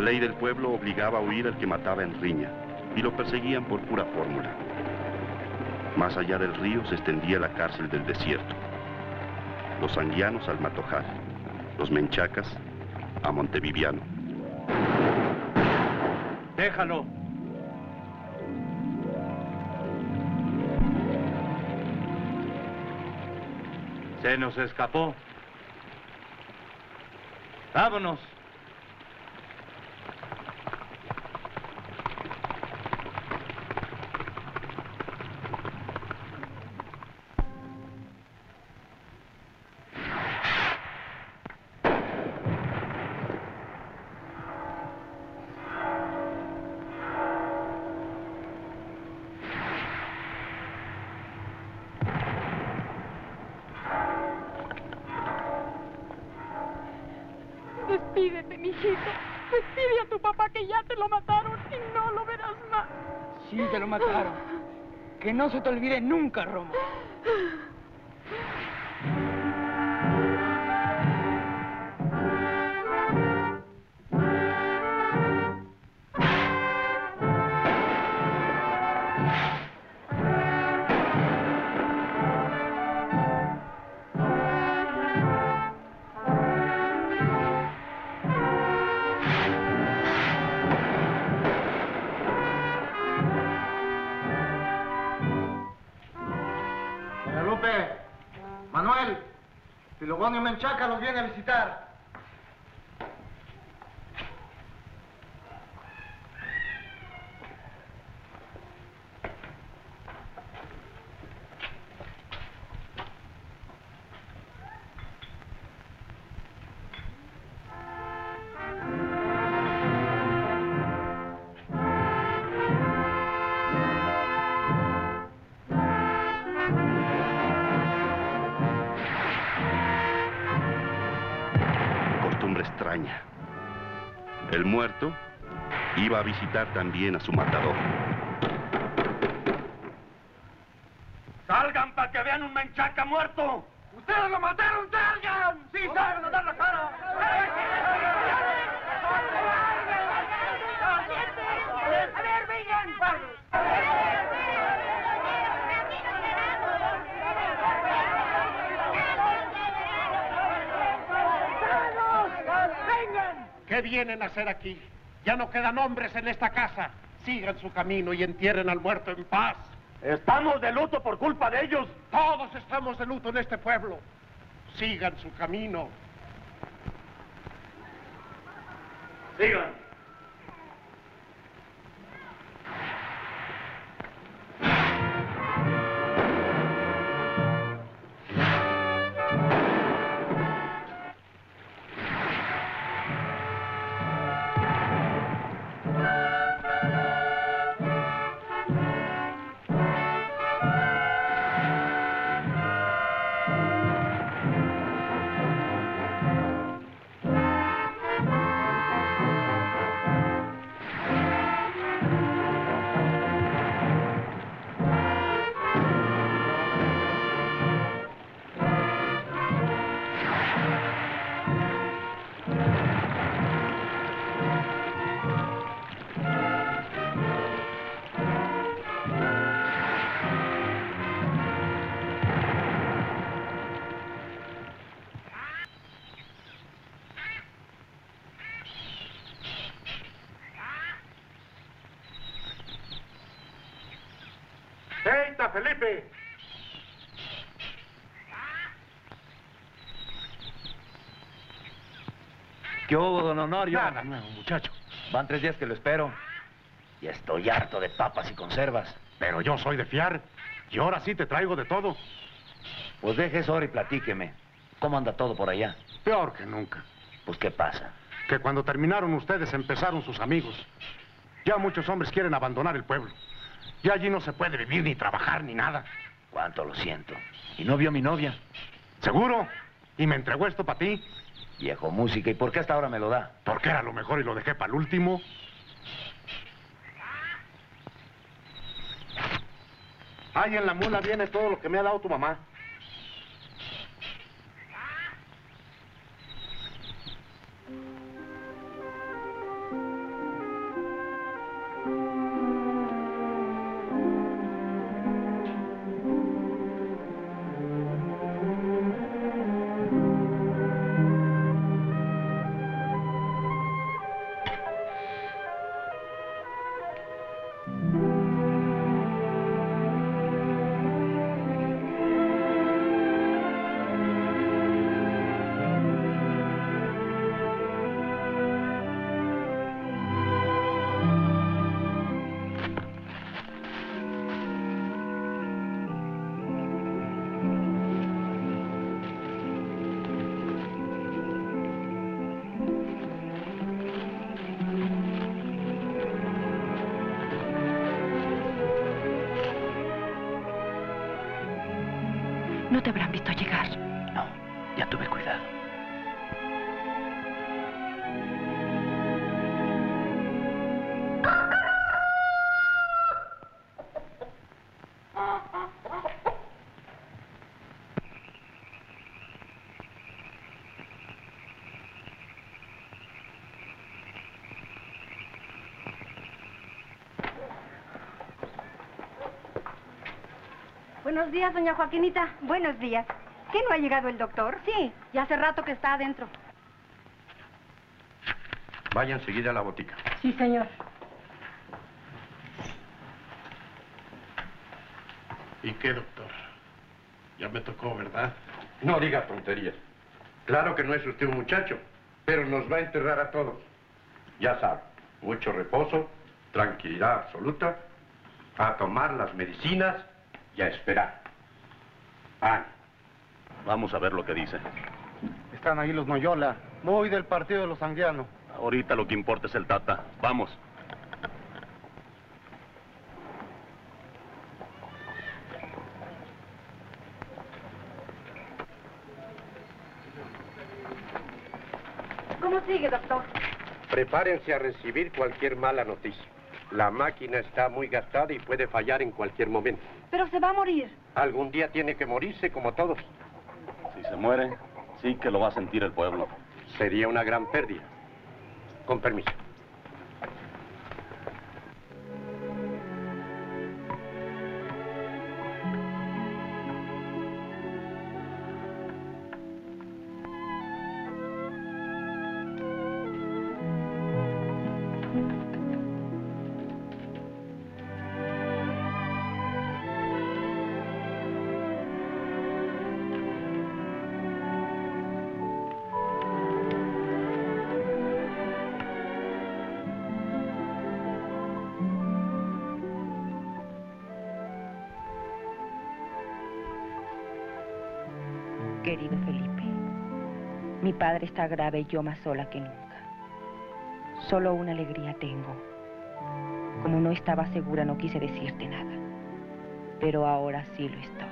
Ley del pueblo obligaba a huir al que mataba en riña y lo perseguían por pura fórmula. Más allá del río se extendía la cárcel del desierto. Los anguianos al Matojal, los menchacas a Monteviviano. Déjalo. Se nos escapó. Vámonos. Mijito. Despide a tu papá que ya te lo mataron y no lo verás más. Sí, te lo mataron. Que no se te olvide nunca, Roma. Filogonio Menchaca los viene a visitar. Iba a visitar también a su matador. ¡Salgan para que vean un menchaca muerto! ¡Ustedes lo mataron, salgan! ¡Sí, salgan a dar la cara! A ver, vengan. ¡Vengan! ¿Qué vienen a hacer aquí? Ya no quedan hombres en esta casa. Sigan su camino y entierren al muerto en paz. Estamos de luto por culpa de ellos. Todos estamos de luto en este pueblo. Sigan su camino. Sigan. ¡Eita, Felipe! ¿Qué hubo, don Honorio? Nada nuevo, muchacho. Van tres días que lo espero. Y estoy harto de papas y conservas. Pero yo soy de fiar. Y ahora sí te traigo de todo. Pues deje eso ahora y platíqueme. ¿Cómo anda todo por allá? Peor que nunca. Pues, ¿qué pasa? Que cuando terminaron ustedes empezaron sus amigos. Ya muchos hombres quieren abandonar el pueblo. Ya allí no se puede vivir ni trabajar ni nada. Cuánto lo siento. ¿Y no vio a mi novia? ¿Seguro? ¿Y me entregó esto para ti? Viejo música, ¿y por qué hasta ahora me lo da? Porque era lo mejor y lo dejé para el último. Ahí en la mula viene todo lo que me ha dado tu mamá. Buenos días, doña Joaquinita. Buenos días. ¿Qué no ha llegado el doctor? Sí, ya hace rato que está adentro. Vaya enseguida a la botica. Sí, señor. ¿Y qué, doctor? Ya me tocó, ¿verdad? No diga tonterías. Claro que no es usted un muchacho, pero nos va a enterrar a todos. Ya sabe, mucho reposo, tranquilidad absoluta, a tomar las medicinas y a esperar. Ah, vamos a ver lo que dice. Están ahí los Noyola, muy del partido de los anguianos. Ahorita lo que importa es el Tata. Vamos. ¿Cómo sigue, doctor? Prepárense a recibir cualquier mala noticia. La máquina está muy gastada y puede fallar en cualquier momento. Pero se va a morir. Algún día tiene que morirse como todos. Si se muere, sí que lo va a sentir el pueblo. Sería una gran pérdida. Con permiso. Padre está grave y yo más sola que nunca. Solo una alegría tengo. Como no estaba segura, no quise decirte nada. Pero ahora sí lo estoy.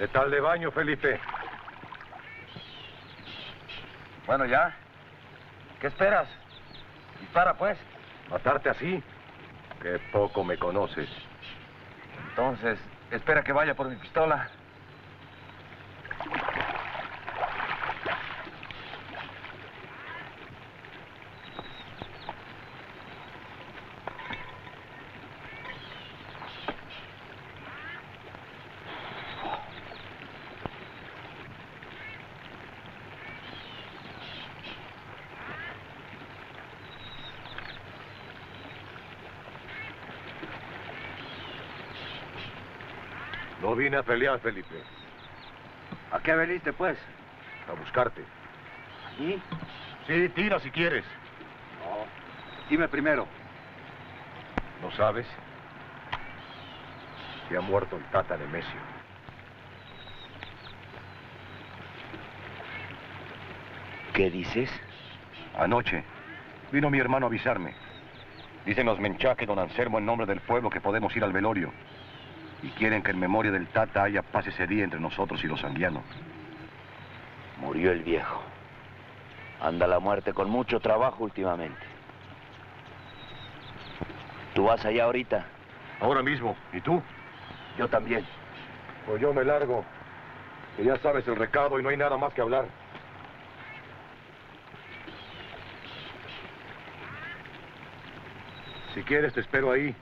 ¿Qué tal de baño, Felipe? Bueno, ya. ¿Qué esperas? Dispara, pues. ¿Matarte así? Qué poco me conoces. Entonces, espera que vaya por mi pistola. No vine a pelear, Felipe. ¿A qué veniste, pues? A buscarte. ¿Y? Sí, tira si quieres. No. Dime primero. ¿No sabes? Que ha muerto el Tata Nemesio. ¿Qué dices? Anoche vino mi hermano a avisarme. Dicen los menchaques, don Anselmo, en nombre del pueblo, que podemos ir al velorio. Y quieren que en memoria del Tata haya paz ese día entre nosotros y los anguianos. Murió el viejo. Anda la muerte con mucho trabajo últimamente. ¿Tú vas allá ahorita? Ahora mismo. ¿Y tú? Yo también. Pues yo me largo. Que ya sabes el recado y no hay nada más que hablar. Si quieres, te espero ahí.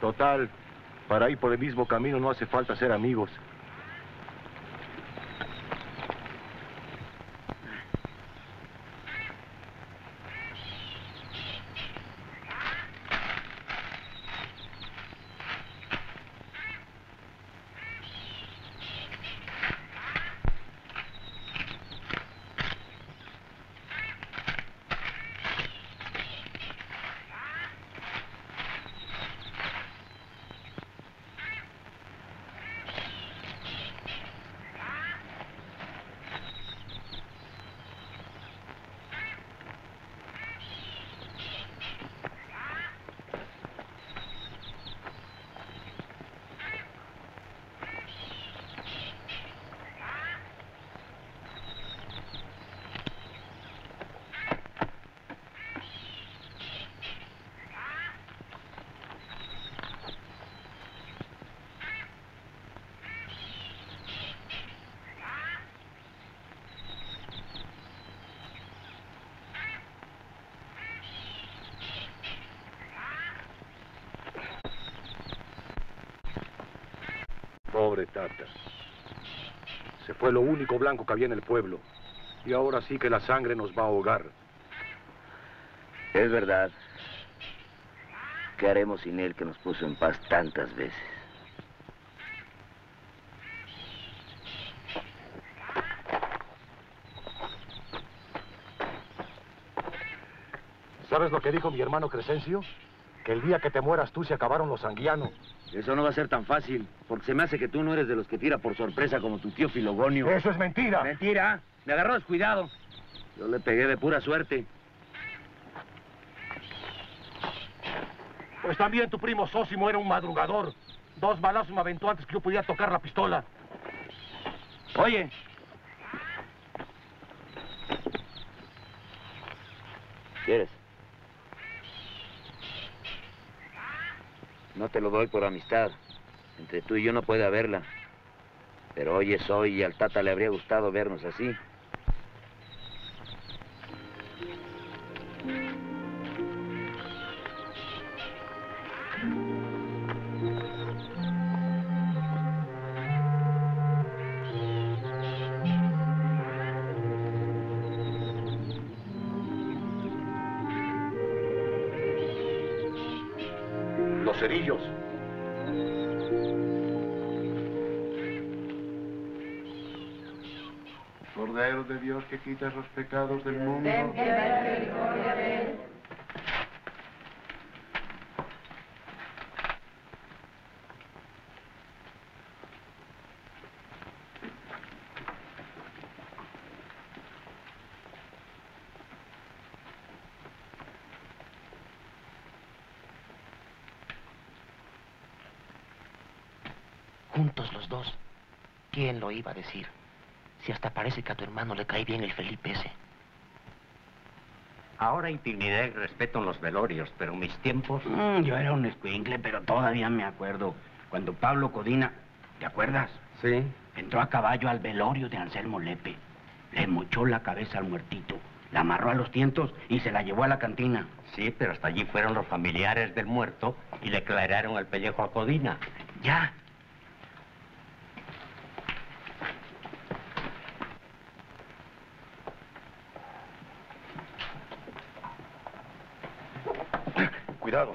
Total, para ir por el mismo camino no hace falta ser amigos. Pobre Tata. Se fue lo único blanco que había en el pueblo. Y ahora sí que la sangre nos va a ahogar. Es verdad. ¿Qué haremos sin él que nos puso en paz tantas veces? ¿Sabes lo que dijo mi hermano Crescencio? Que el día que te mueras tú se acabaron los sanguianos. Eso no va a ser tan fácil, porque se me hace que tú no eres de los que tira por sorpresa como tu tío Filogonio. ¡Eso es mentira! ¡Mentira! Me agarró descuidado. Yo le pegué de pura suerte. Pues también tu primo Sósimo era un madrugador. Dos balazos me aventó antes que yo pudiera tocar la pistola. Oye. ¿Quieres? No te lo doy por amistad. Entre tú y yo no puede haberla. Pero hoy es hoy y al Tata le habría gustado vernos así. ¿Quién lo iba a decir? Si hasta parece que a tu hermano le cae bien el Felipe ese. Ahora hay dignidad y respeto en los velorios, pero mis tiempos... Mm, yo era un escuincle, pero todavía me acuerdo. Cuando Pablo Codina, ¿te acuerdas? Sí. Entró a caballo al velorio de Anselmo Lepe. Le mochó la cabeza al muertito, la amarró a los tientos y se la llevó a la cantina. Sí, pero hasta allí fueron los familiares del muerto y le clararon el pellejo a Codina. Ya. Cuidado.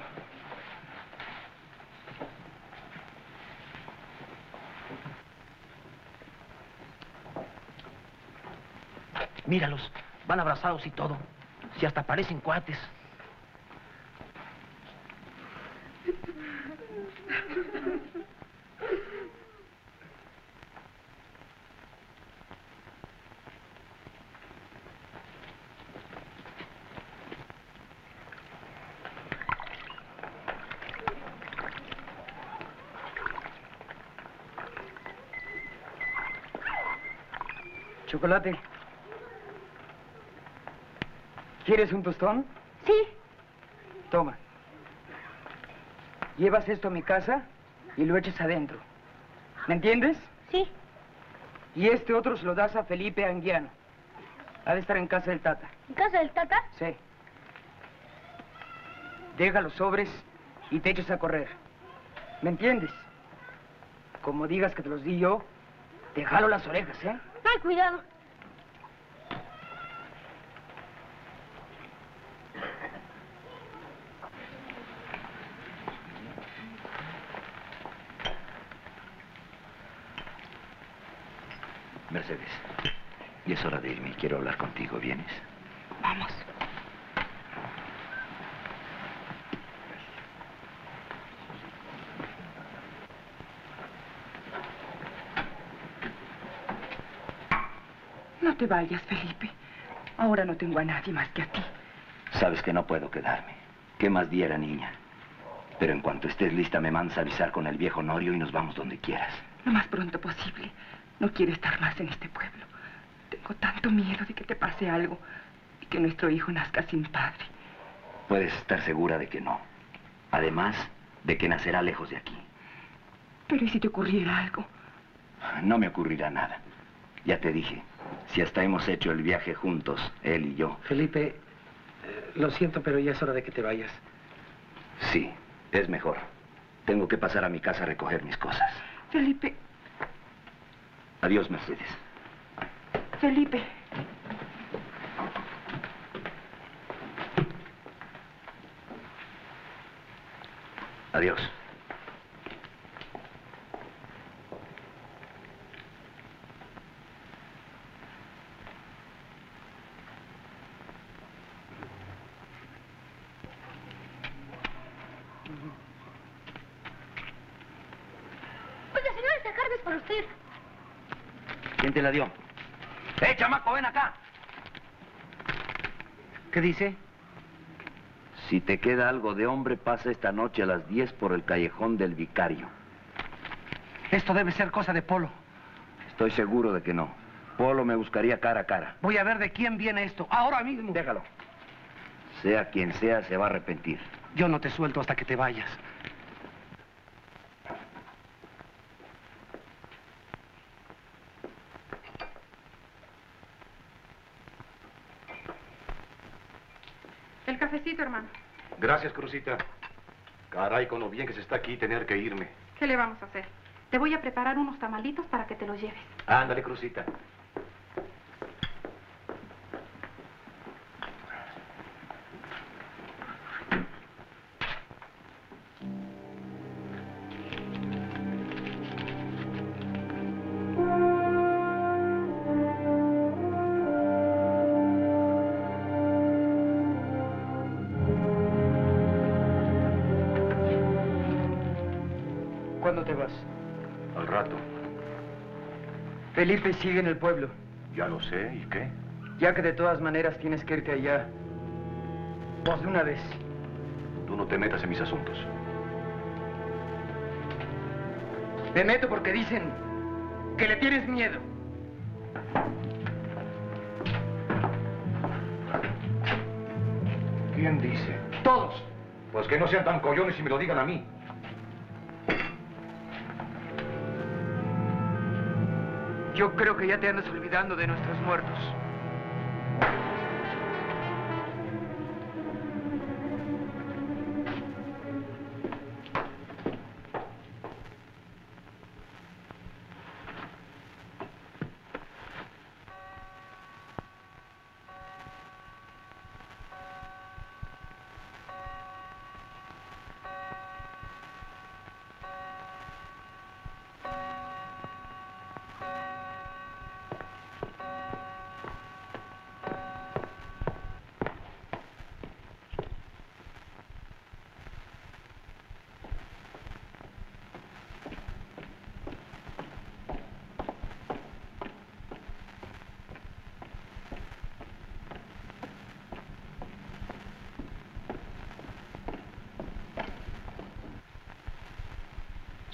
Míralos, van abrazados y todo. Si hasta parecen cuates. Chocolate. ¿Quieres un tostón? Sí. Toma. Llevas esto a mi casa y lo echas adentro. ¿Me entiendes? Sí. Y este otro se lo das a Felipe Anguiano. Ha de estar en casa del Tata. ¿En casa del tata? Sí. Deja los sobres y te echas a correr. ¿Me entiendes? Como digas que te los di yo, te jalo las orejas, ¿eh? Ay, cuidado. Mercedes, y es hora de irme. Quiero hablar contigo. ¿Vienes? Vamos. No te vayas, Felipe. Ahora no tengo a nadie más que a ti. Sabes que no puedo quedarme. ¿Qué más diera, niña? Pero en cuanto estés lista, me mandas a avisar con el viejo Norio y nos vamos donde quieras. Lo más pronto posible. No quiero estar más en este pueblo. Tengo tanto miedo de que te pase algo y que nuestro hijo nazca sin padre. Puedes estar segura de que no. Además de que nacerá lejos de aquí. Pero ¿y si te ocurriera algo? No me ocurrirá nada. Ya te dije, si hasta hemos hecho el viaje juntos, él y yo. Felipe, eh, lo siento, pero ya es hora de que te vayas. Sí, es mejor. Tengo que pasar a mi casa a recoger mis cosas. Felipe, Adiós, Mercedes. Felipe. Adiós. Oiga, señor, esta carta es para usted. ¿Quién te la dio? ¡Eh, chamaco, ven acá! ¿Qué dice? Si te queda algo de hombre, pasa esta noche a las 10 por el callejón del vicario. Esto debe ser cosa de Polo. Estoy seguro de que no. Polo me buscaría cara a cara. Voy a ver de quién viene esto, ahora mismo. Déjalo. Sea quien sea, se va a arrepentir. Yo no te suelto hasta que te vayas. Hermano. Gracias, Crucita. Caray, con lo bien que se está aquí, tener que irme. ¿Qué le vamos a hacer? Te voy a preparar unos tamalitos para que te los lleves. Ándale, Crucita. Felipe sigue en el pueblo. Ya lo sé, ¿y qué? Ya que de todas maneras tienes que irte allá. Pues de una vez. Tú no te metas en mis asuntos. Me meto porque dicen que le tienes miedo. ¿Quién dice? Todos. Pues que no sean tan collones y me lo digan a mí. Yo creo que ya te andas olvidando de nuestros muertos.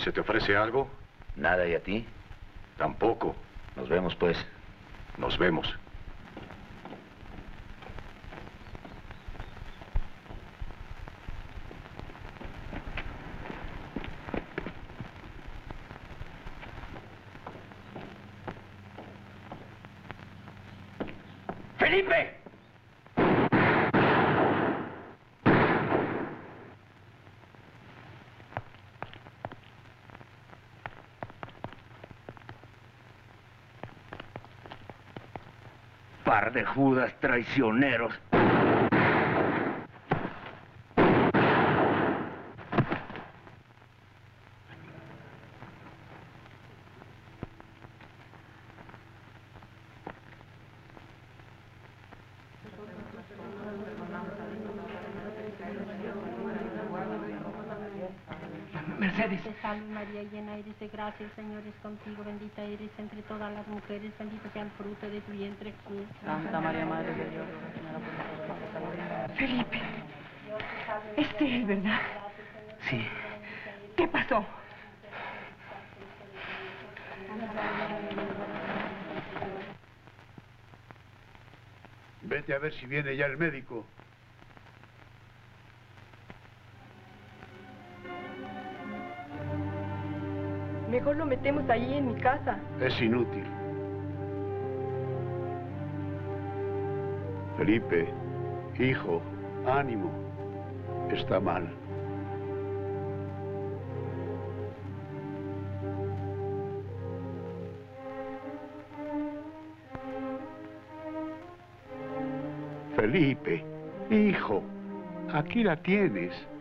¿Se te ofrece algo? Nada, ¿y a ti? Tampoco. Nos vemos, pues. Nos vemos. De judas traicioneros. Mercedes. Te salve María, llena eres de gracia, el Señor es contigo, bendita eres entre todas las mujeres, bendito sea el fruto de tu vientre Jesús. Santa María, Madre de Dios, Felipe. Es él, ¿verdad? Sí. ¿Qué pasó? Vete a ver si viene ya el médico. estemos allí en mi casa. Es inútil. Felipe, hijo, ánimo. Está mal. Felipe, hijo, aquí la tienes.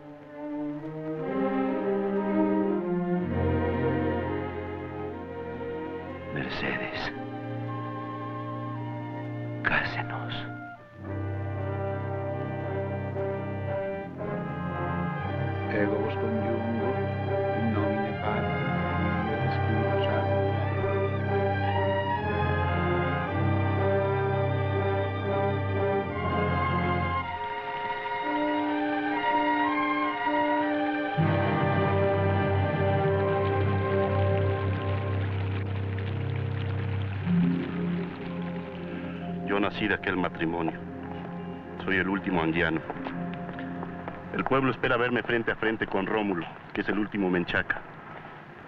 Pueblo espera verme frente a frente con Rómulo, que es el último menchaca.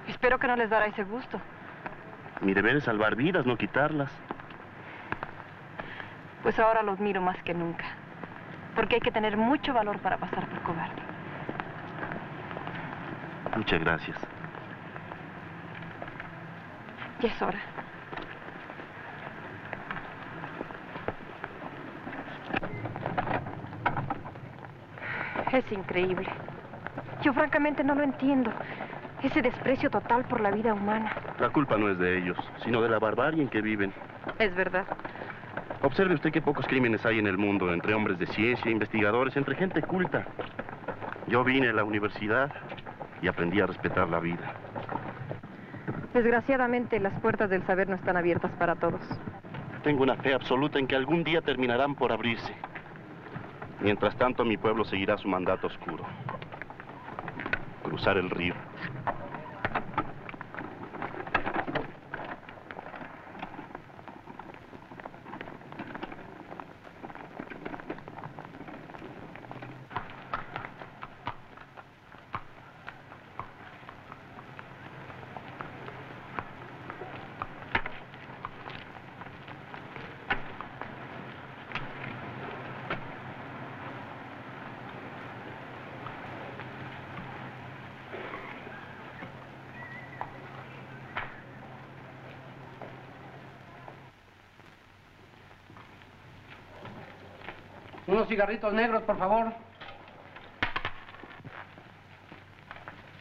Espero que no les dará ese gusto. Mi deber es salvar vidas, no quitarlas. Pues ahora los miro más que nunca. Porque hay que tener mucho valor para pasar por cobarde. Muchas gracias. Ya es hora. Es increíble. Yo francamente no lo entiendo. Ese desprecio total por la vida humana. La culpa no es de ellos, sino de la barbarie en que viven. Es verdad. Observe usted qué pocos crímenes hay en el mundo, entre hombres de ciencia, investigadores, entre gente culta. Yo vine a la universidad y aprendí a respetar la vida. Desgraciadamente, las puertas del saber no están abiertas para todos. Tengo una fe absoluta en que algún día terminarán por abrirse. Mientras tanto, mi pueblo seguirá su mandato oscuro. Cruzar el río. Unos cigarritos negros, por favor.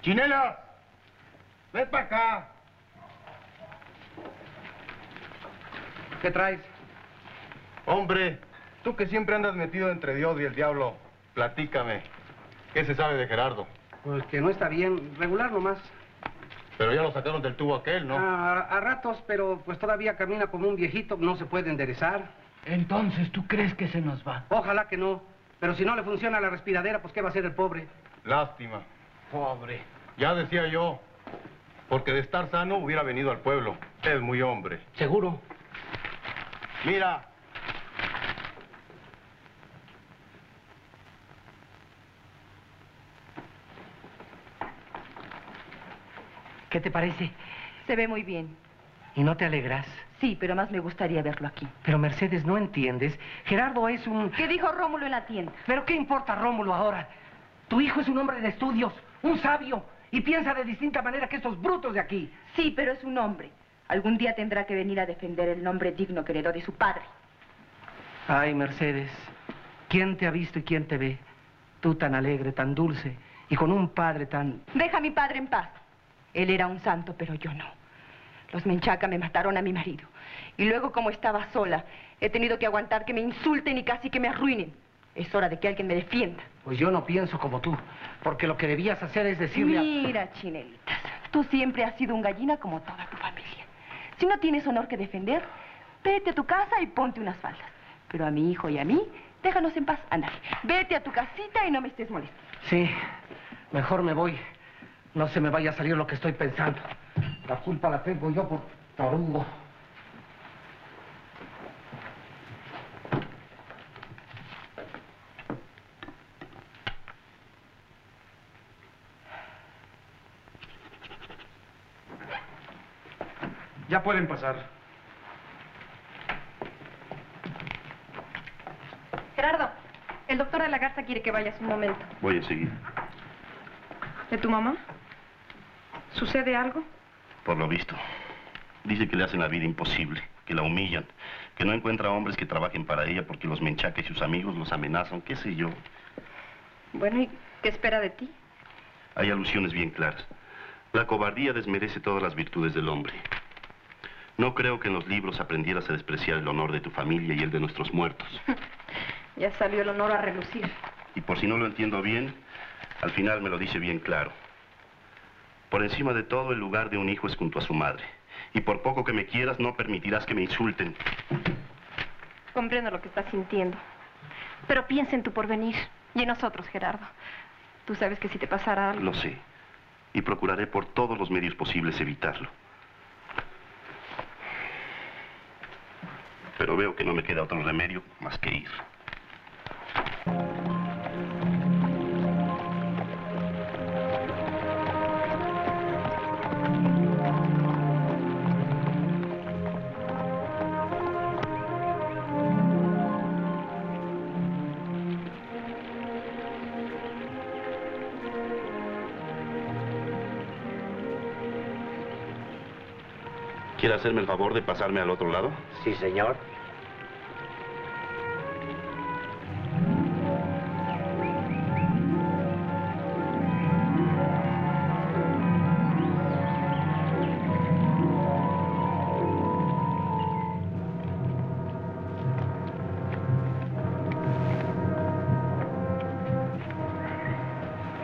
¡Chinela! ¡Ven para acá! ¿Qué traes? Hombre, tú que siempre andas metido entre Dios y el diablo, platícame. ¿Qué se sabe de Gerardo? Pues que no está bien, regular nomás. Pero ya lo sacaron del tubo aquel, ¿no? A, a ratos, pero pues todavía camina como un viejito, no se puede enderezar. Entonces, ¿tú crees que se nos va? Ojalá que no. Pero si no le funciona la respiradera, pues ¿qué va a hacer el pobre? Lástima. Pobre. Ya decía yo, porque de estar sano hubiera venido al pueblo. Es muy hombre. ¿Seguro? Mira, ¿Qué te parece? Se ve muy bien. ¿Y no te alegras? Sí, pero más me gustaría verlo aquí. Pero Mercedes, no entiendes. Gerardo es un... ¿Qué dijo Rómulo en la tienda? ¿Pero qué importa Rómulo ahora? Tu hijo es un hombre de estudios, un sabio, y piensa de distinta manera que estos brutos de aquí. Sí, pero es un hombre. Algún día tendrá que venir a defender el nombre digno que heredó de su padre. Ay, Mercedes, ¿quién te ha visto y quién te ve? Tú tan alegre, tan dulce, y con un padre tan... Deja a mi padre en paz. Él era un santo, pero yo no. Los Menchaca me mataron a mi marido. Y luego, como estaba sola, he tenido que aguantar que me insulten y casi que me arruinen. Es hora de que alguien me defienda. Pues yo no pienso como tú, porque lo que debías hacer es decirle a... Mira, Chinelitas, tú siempre has sido un gallina como toda tu familia. Si no tienes honor que defender, vete a tu casa y ponte unas faldas. Pero a mi hijo y a mí, déjanos en paz. Anda, vete a tu casita y no me estés molestando. Sí, mejor me voy. No se me vaya a salir lo que estoy pensando. La culpa la tengo yo por tarugo. Ya pueden pasar. Gerardo, el doctor de la Garza quiere que vayas un momento. Voy enseguida. ¿De tu mamá? ¿Sucede algo? Por lo visto. Dice que le hacen la vida imposible. que la humillan, que no encuentra hombres que trabajen para ella porque los menchaques y sus amigos los amenazan, qué sé yo. Bueno, ¿y qué espera de ti? Hay alusiones bien claras. La cobardía desmerece todas las virtudes del hombre. No creo que en los libros aprendieras a despreciar el honor de tu familia y el de nuestros muertos. Ya salió el honor a relucir. Y por si no lo entiendo bien, al final me lo dice bien claro. Por encima de todo, el lugar de un hijo es junto a su madre. Y por poco que me quieras, no permitirás que me insulten. Comprendo lo que estás sintiendo. Pero piensa en tu porvenir y en nosotros, Gerardo. Tú sabes que si te pasara algo... Lo sé. Y procuraré por todos los medios posibles evitarlo. Pero veo que no me queda otro remedio más que ir. ¿Quiere hacerme el favor de pasarme al otro lado? Sí, señor.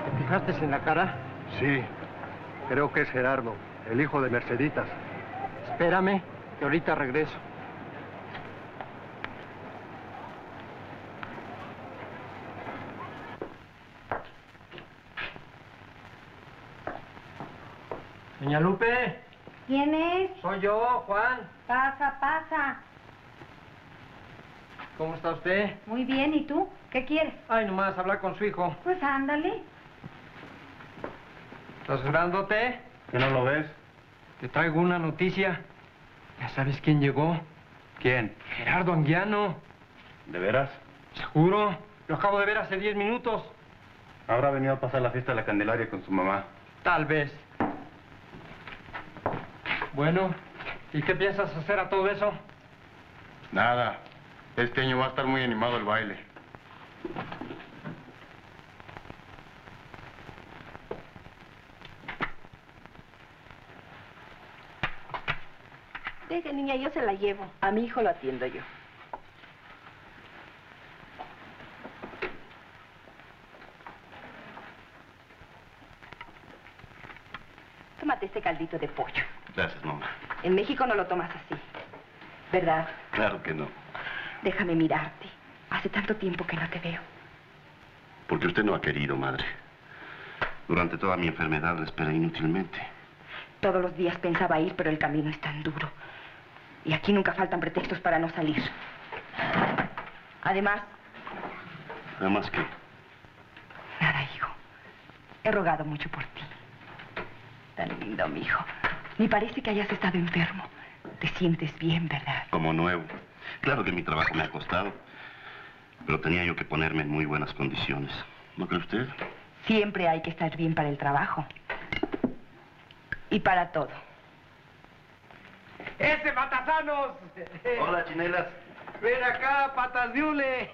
¿Te fijaste en la cara? Sí. Creo que es Gerardo, el hijo de Merceditas. Espérame, que ahorita regreso. Doña Lupe, ¿Quién es? soy yo, Juan. Pasa, pasa. ¿Cómo está usted? Muy bien, ¿y tú? ¿Qué quieres? Ay, nomás hablar con su hijo. Pues ándale. ¿Estás grandote? ¿Que no lo ves? Te traigo una noticia. ¿Ya sabes quién llegó? ¿Quién? Gerardo Anguiano. ¿De veras? Seguro. Lo acabo de ver hace 10 minutos. Habrá venido a pasar la fiesta de la Candelaria con su mamá. Tal vez. Bueno, ¿y qué piensas hacer a todo eso? Nada. Este año va a estar muy animado el baile. Deje, niña, yo se la llevo. A mi hijo lo atiendo yo. Tómate este caldito de pollo. Gracias, mamá. En México no lo tomas así. ¿Verdad? Claro que no. Déjame mirarte. Hace tanto tiempo que no te veo. Porque usted no ha querido, madre. Durante toda mi enfermedad la esperé inútilmente. Todos los días pensaba ir, pero el camino es tan duro. Y aquí nunca faltan pretextos para no salir. Además, Además que... nada, hijo. He rogado mucho por ti. Tan lindo, mi hijo. Ni parece que hayas estado enfermo. Te sientes bien, ¿verdad? Como nuevo. Claro que mi trabajo me ha costado. Pero tenía yo que ponerme en muy buenas condiciones. ¿No cree usted? Siempre hay que estar bien para el trabajo. Y para todo. ¡Ese Matasanos! Hola, chinelas. Ven acá, patas de hule.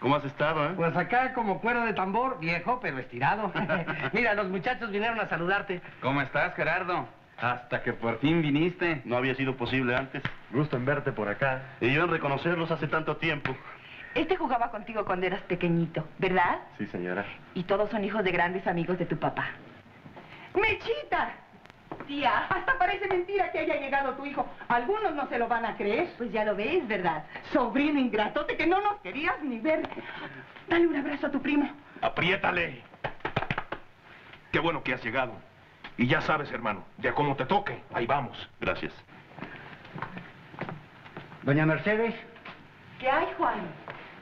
¿Cómo has estado, eh? Pues acá como cuero de tambor, viejo pero estirado. Mira, los muchachos vinieron a saludarte. ¿Cómo estás, Gerardo? Hasta que por fin viniste. No había sido posible antes. Gusto en verte por acá. Y yo en reconocerlos hace tanto tiempo. Este jugaba contigo cuando eras pequeñito, ¿verdad? Sí, señora. Y todos son hijos de grandes amigos de tu papá. ¡Mechita! Tía. Hasta parece mentira que haya llegado tu hijo. Algunos no se lo van a creer. Pues ya lo ves, ¿verdad? Sobrino ingratote que no nos querías ni ver. Dale un abrazo a tu primo. Apriétale. Qué bueno que has llegado. Y ya sabes, hermano, ya como te toque, ahí vamos. Gracias. Doña Mercedes, ¿Qué hay, Juan?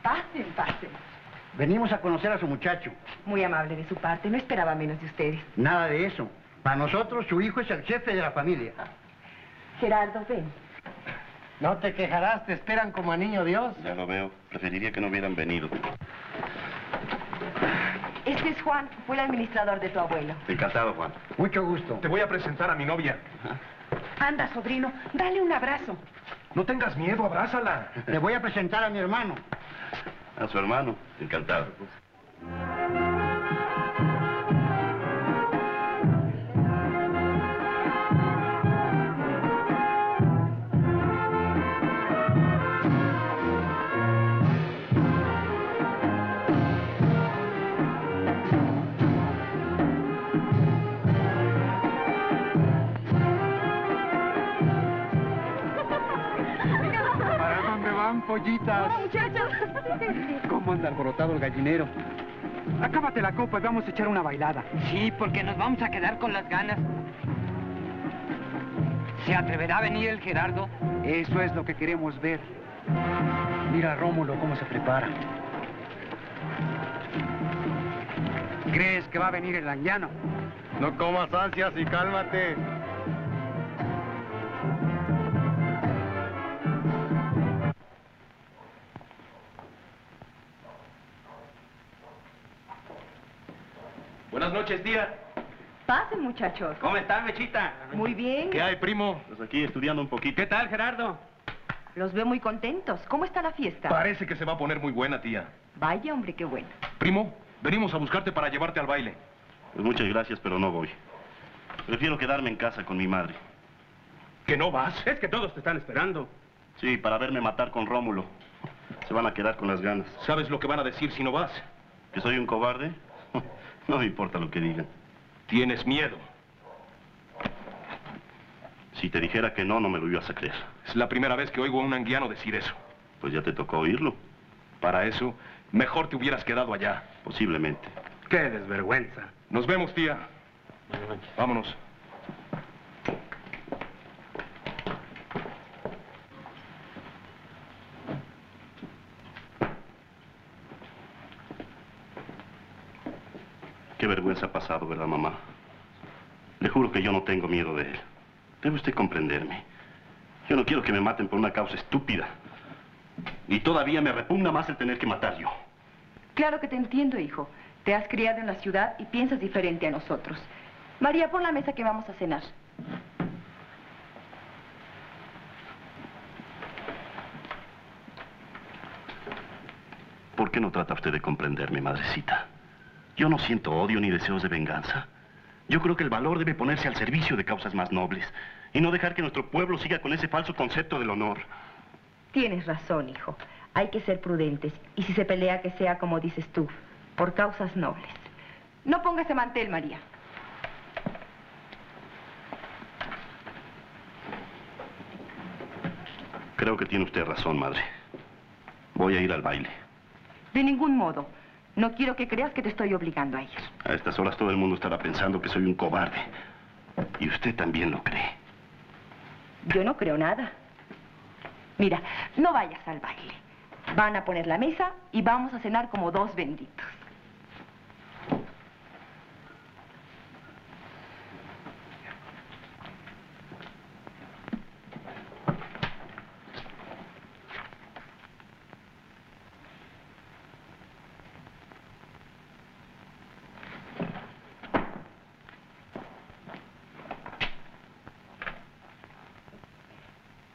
Pasen, pasen. venimos a conocer a su muchacho. Muy amable de su parte. No esperaba menos de ustedes. Nada de eso. Para nosotros, su hijo es el jefe de la familia. Gerardo, ven. No te quejarás, te esperan como a niño Dios. Ya lo veo. Preferiría que no hubieran venido. Este es Juan. Fue el administrador de tu abuelo. Encantado, Juan. Mucho gusto. Te voy a presentar a mi novia. Anda, sobrino, dale un abrazo. No tengas miedo, abrázala. Le voy a presentar a mi hermano. A su hermano. Encantado. Pollitas? muchachos. ¿Cómo anda alborotado el gallinero? Acábate la copa y vamos a echar una bailada. Sí, porque nos vamos a quedar con las ganas. ¿Se atreverá a venir el Gerardo? Eso es lo que queremos ver. Mira a Rómulo cómo se prepara. ¿Crees que va a venir el anciano? No comas ansias y cálmate. Buenas noches, tía. Pasen, muchachos. ¿Cómo están, Mechita? Muy bien. ¿Qué hay, primo? Pues aquí estudiando un poquito. ¿Qué tal, Gerardo? Los veo muy contentos. ¿Cómo está la fiesta? Parece que se va a poner muy buena, tía. Vaya, hombre, qué bueno. Primo, venimos a buscarte para llevarte al baile. Pues muchas gracias, pero no voy. Prefiero quedarme en casa con mi madre. ¿Que no vas? Es que todos te están esperando. Sí, para verme matar con Rómulo. Se van a quedar con las ganas. ¿Sabes lo que van a decir si no vas? ¿Que soy un cobarde? No me importa lo que digan. Tienes miedo. Si te dijera que no, no me lo ibas a creer. Es la primera vez que oigo a un anguiano decir eso. Pues ya te tocó oírlo. Para eso, mejor te hubieras quedado allá. Posiblemente. Qué desvergüenza. Nos vemos, tía. Vámonos. Qué vergüenza ha pasado, ¿verdad, mamá? Le juro que yo no tengo miedo de él. Debe usted comprenderme. Yo no quiero que me maten por una causa estúpida. Y todavía me repugna más el tener que matar yo. Claro que te entiendo, hijo. Te has criado en la ciudad y piensas diferente a nosotros. María, pon la mesa que vamos a cenar. ¿Por qué no trata usted de comprenderme, madrecita? Yo no siento odio ni deseos de venganza. Yo creo que el valor debe ponerse al servicio de causas más nobles y no dejar que nuestro pueblo siga con ese falso concepto del honor. Tienes razón, hijo. Hay que ser prudentes y si se pelea que sea como dices tú, por causas nobles. No ponga ese mantel, María. Creo que tiene usted razón, madre. Voy a ir al baile. De ningún modo. No quiero que creas que te estoy obligando a ir. A estas horas todo el mundo estará pensando que soy un cobarde. Y usted también lo cree. Yo no creo nada. Mira, no vayas al baile. Van a poner la mesa y vamos a cenar como dos benditos.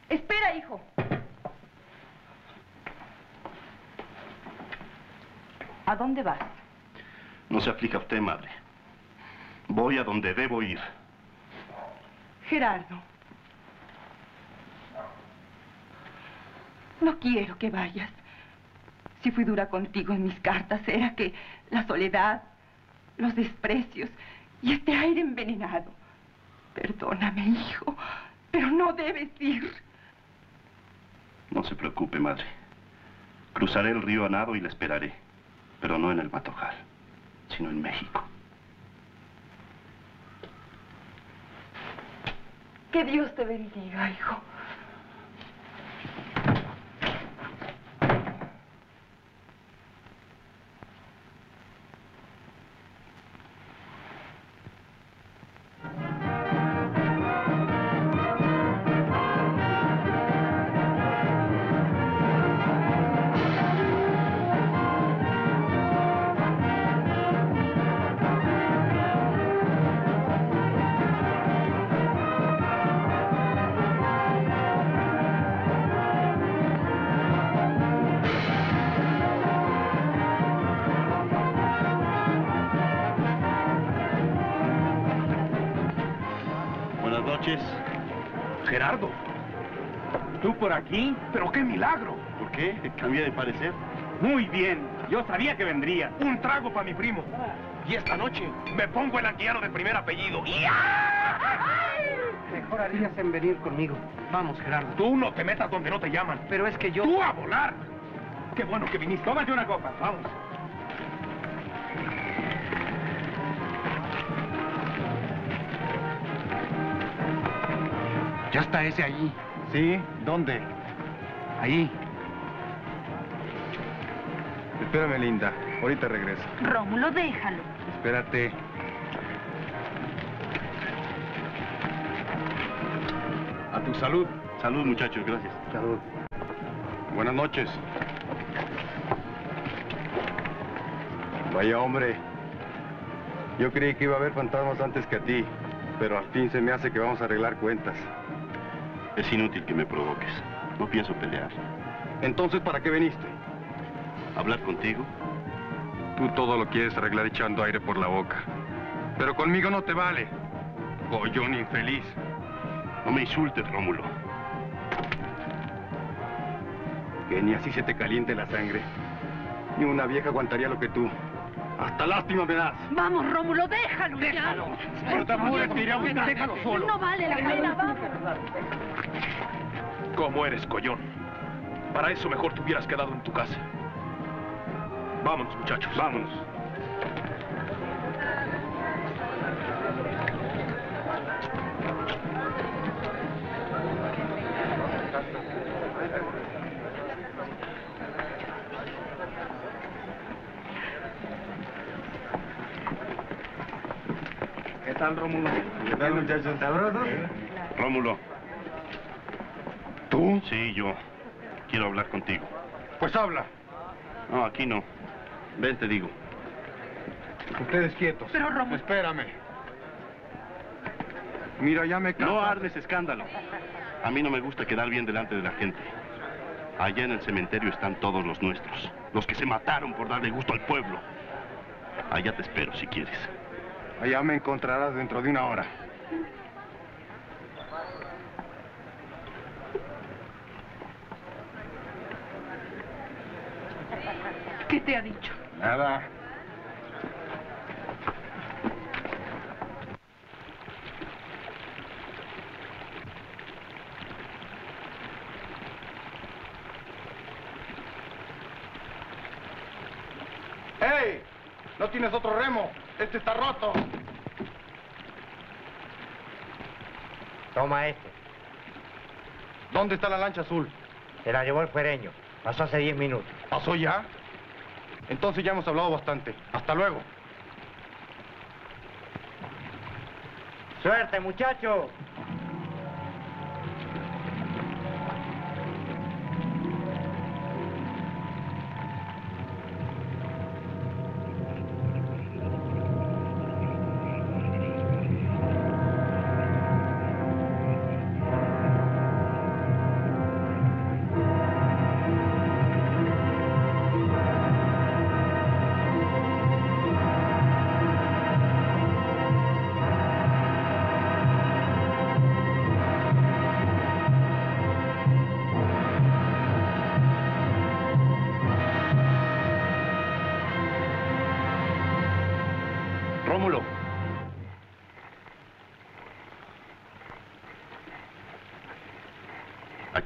Espera, hijo. ¿A dónde vas? No se aflija usted, madre. Voy a donde debo ir. Gerardo. No quiero que vayas. Si fui dura contigo en mis cartas, era que la soledad, los desprecios y este aire envenenado. Perdóname, hijo, pero no debes ir. No se preocupe, madre. Cruzaré el río a nado y la esperaré. Pero no en el Matojal, sino en México. Que Dios te bendiga, hijo. Noches. Gerardo. ¿Tú por aquí? Pero qué milagro. ¿Por qué? Cambié de parecer. Muy bien. Yo sabía que vendría. Un trago para mi primo. Y esta noche me pongo el antiano de primer apellido. Mejor harías en venir conmigo. Vamos, Gerardo. Tú no te metas donde no te llaman. Pero es que yo... ¡Tú a volar! ¡Qué bueno que viniste! Tómate una copa. Vamos. Ya está ese allí. ¿Sí? ¿Dónde? Ahí. Espérame, linda. Ahorita regreso. Rómulo, déjalo. Espérate. A tu salud. Salud, muchachos, gracias. Salud. Buenas noches. Vaya hombre. Yo creí que iba a haber fantasmas antes que a ti, pero al fin se me hace que vamos a arreglar cuentas. Es inútil que me provoques. No pienso pelear. Entonces, ¿para qué viniste? ¿Hablar contigo? Tú todo lo quieres arreglar echando aire por la boca. Pero conmigo no te vale. Collón infeliz. No me insultes, Rómulo. Que ni así se te caliente la sangre. Ni una vieja aguantaría lo que tú. Hasta lástima me das. Vamos, Rómulo, déjalo, Déjalo. apures, te iré a buscar. Déjalo solo. No vale la pena, vamos. ¿Cómo eres, collón? Para eso mejor te hubieras quedado en tu casa. Vámonos, muchachos. Vámonos. ¿Qué tal, Rómulo? ¿Qué tal, muchachos? ¿Sabrosos? Rómulo. ¿Tú? Sí, yo. Quiero hablar contigo. Pues habla. No, aquí no. Ven, te digo. Ustedes quietos. Pero, Rómulo... Espérame. Mira, ya me No cansas. armes escándalo. A mí no me gusta quedar bien delante de la gente. Allá en el cementerio están todos los nuestros. Los que se mataron por darle gusto al pueblo. Allá te espero, si quieres. Allá me encontrarás dentro de una hora. ¿Qué te ha dicho? Nada. ¡Hey! ¿No tienes otro remo? Este está roto. Toma este. ¿Dónde está la lancha azul? Se la llevó el fuereño. Pasó hace 10 minutos. ¿Pasó ya? Entonces ya hemos hablado bastante. Hasta luego. ¡Suerte, muchacho!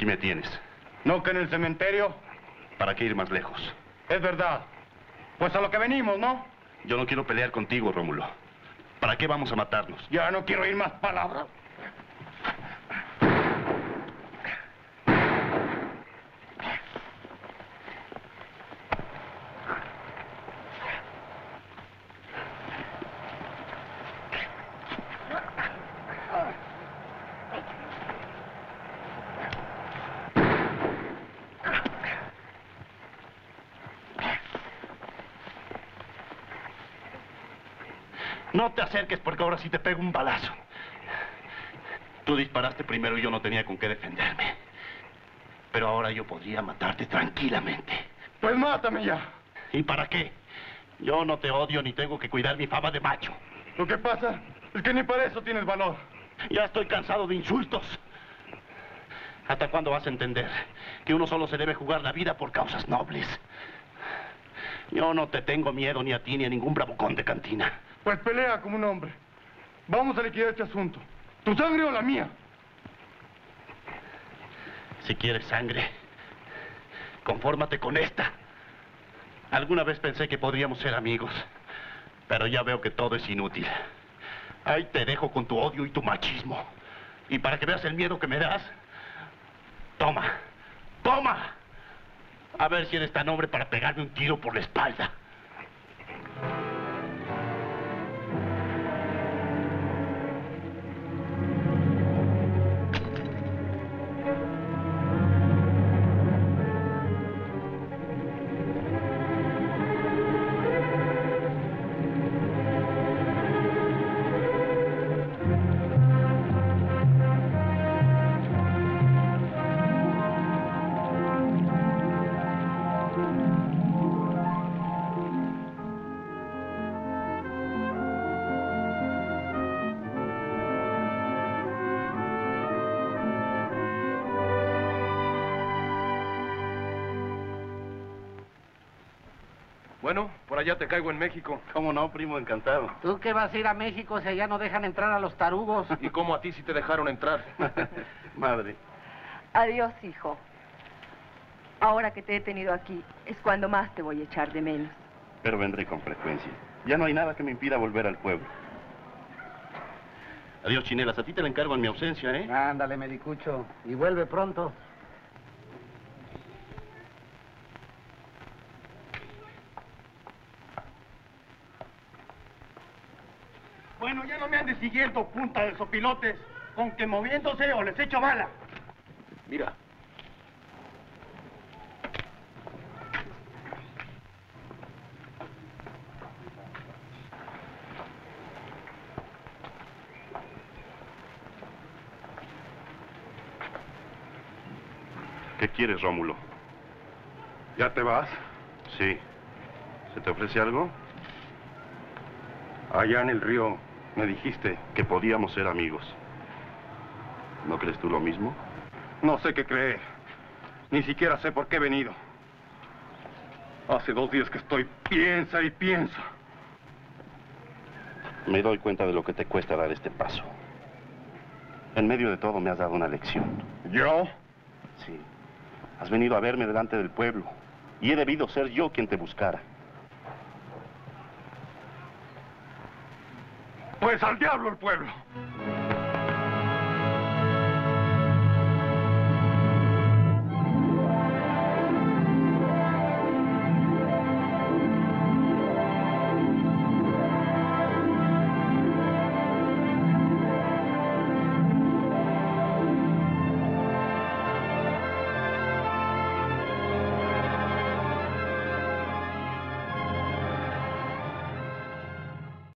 Aquí me tienes. ¿No que en el cementerio? ¿Para qué ir más lejos? Es verdad. Pues a lo que venimos, ¿no? Yo no quiero pelear contigo, Rómulo. ¿Para qué vamos a matarnos? Ya no quiero oír más palabras. No te acerques porque ahora sí te pego un balazo. Tú disparaste primero y yo no tenía con qué defenderme. Pero ahora yo podría matarte tranquilamente. Pues mátame ya. ¿Y para qué? Yo no te odio ni tengo que cuidar mi fama de macho. Lo que pasa es que ni para eso tienes valor. Ya estoy cansado de insultos. ¿Hasta cuándo vas a entender que uno solo se debe jugar la vida por causas nobles? Yo no te tengo miedo ni a ti ni a ningún bravucón de cantina. Pues pelea como un hombre. Vamos a liquidar este asunto. ¿Tu sangre o la mía? Si quieres sangre, confórmate con esta. Alguna vez pensé que podríamos ser amigos, pero ya veo que todo es inútil. Ahí te dejo con tu odio y tu machismo. Y para que veas el miedo que me das, toma, toma. A ver si eres tan hombre para pegarme un tiro por la espalda. Allá te caigo en México. ¿Cómo no, primo? Encantado. ¿Tú qué vas a ir a México si allá no dejan entrar a los tarugos? ¿Y cómo a ti si te dejaron entrar? Madre. Adiós, hijo. Ahora que te he tenido aquí, es cuando más te voy a echar de menos. Pero vendré con frecuencia. Ya no hay nada que me impida volver al pueblo. Adiós, Chinelas. A ti te la encargo en mi ausencia, ¿eh? Ándale, medicucho. Y vuelve pronto. Bueno, ya no me andes siguiendo, punta de sopilotes, con que moviéndose o les echo bala. Mira. ¿Qué quieres, Rómulo? ¿Ya te vas? Sí. ¿Se te ofrece algo? Allá en el río me dijiste Que podíamos ser amigos. ¿No crees tú lo mismo? No sé qué creer. Ni siquiera sé por qué he venido. Hace dos días que estoy piensa y piensa. Me doy cuenta de lo que te cuesta dar este paso. En medio de todo me has dado una lección. ¿Yo? Sí. Has venido a verme delante del pueblo. Y he debido ser yo quien te buscara. Pues al diablo el pueblo.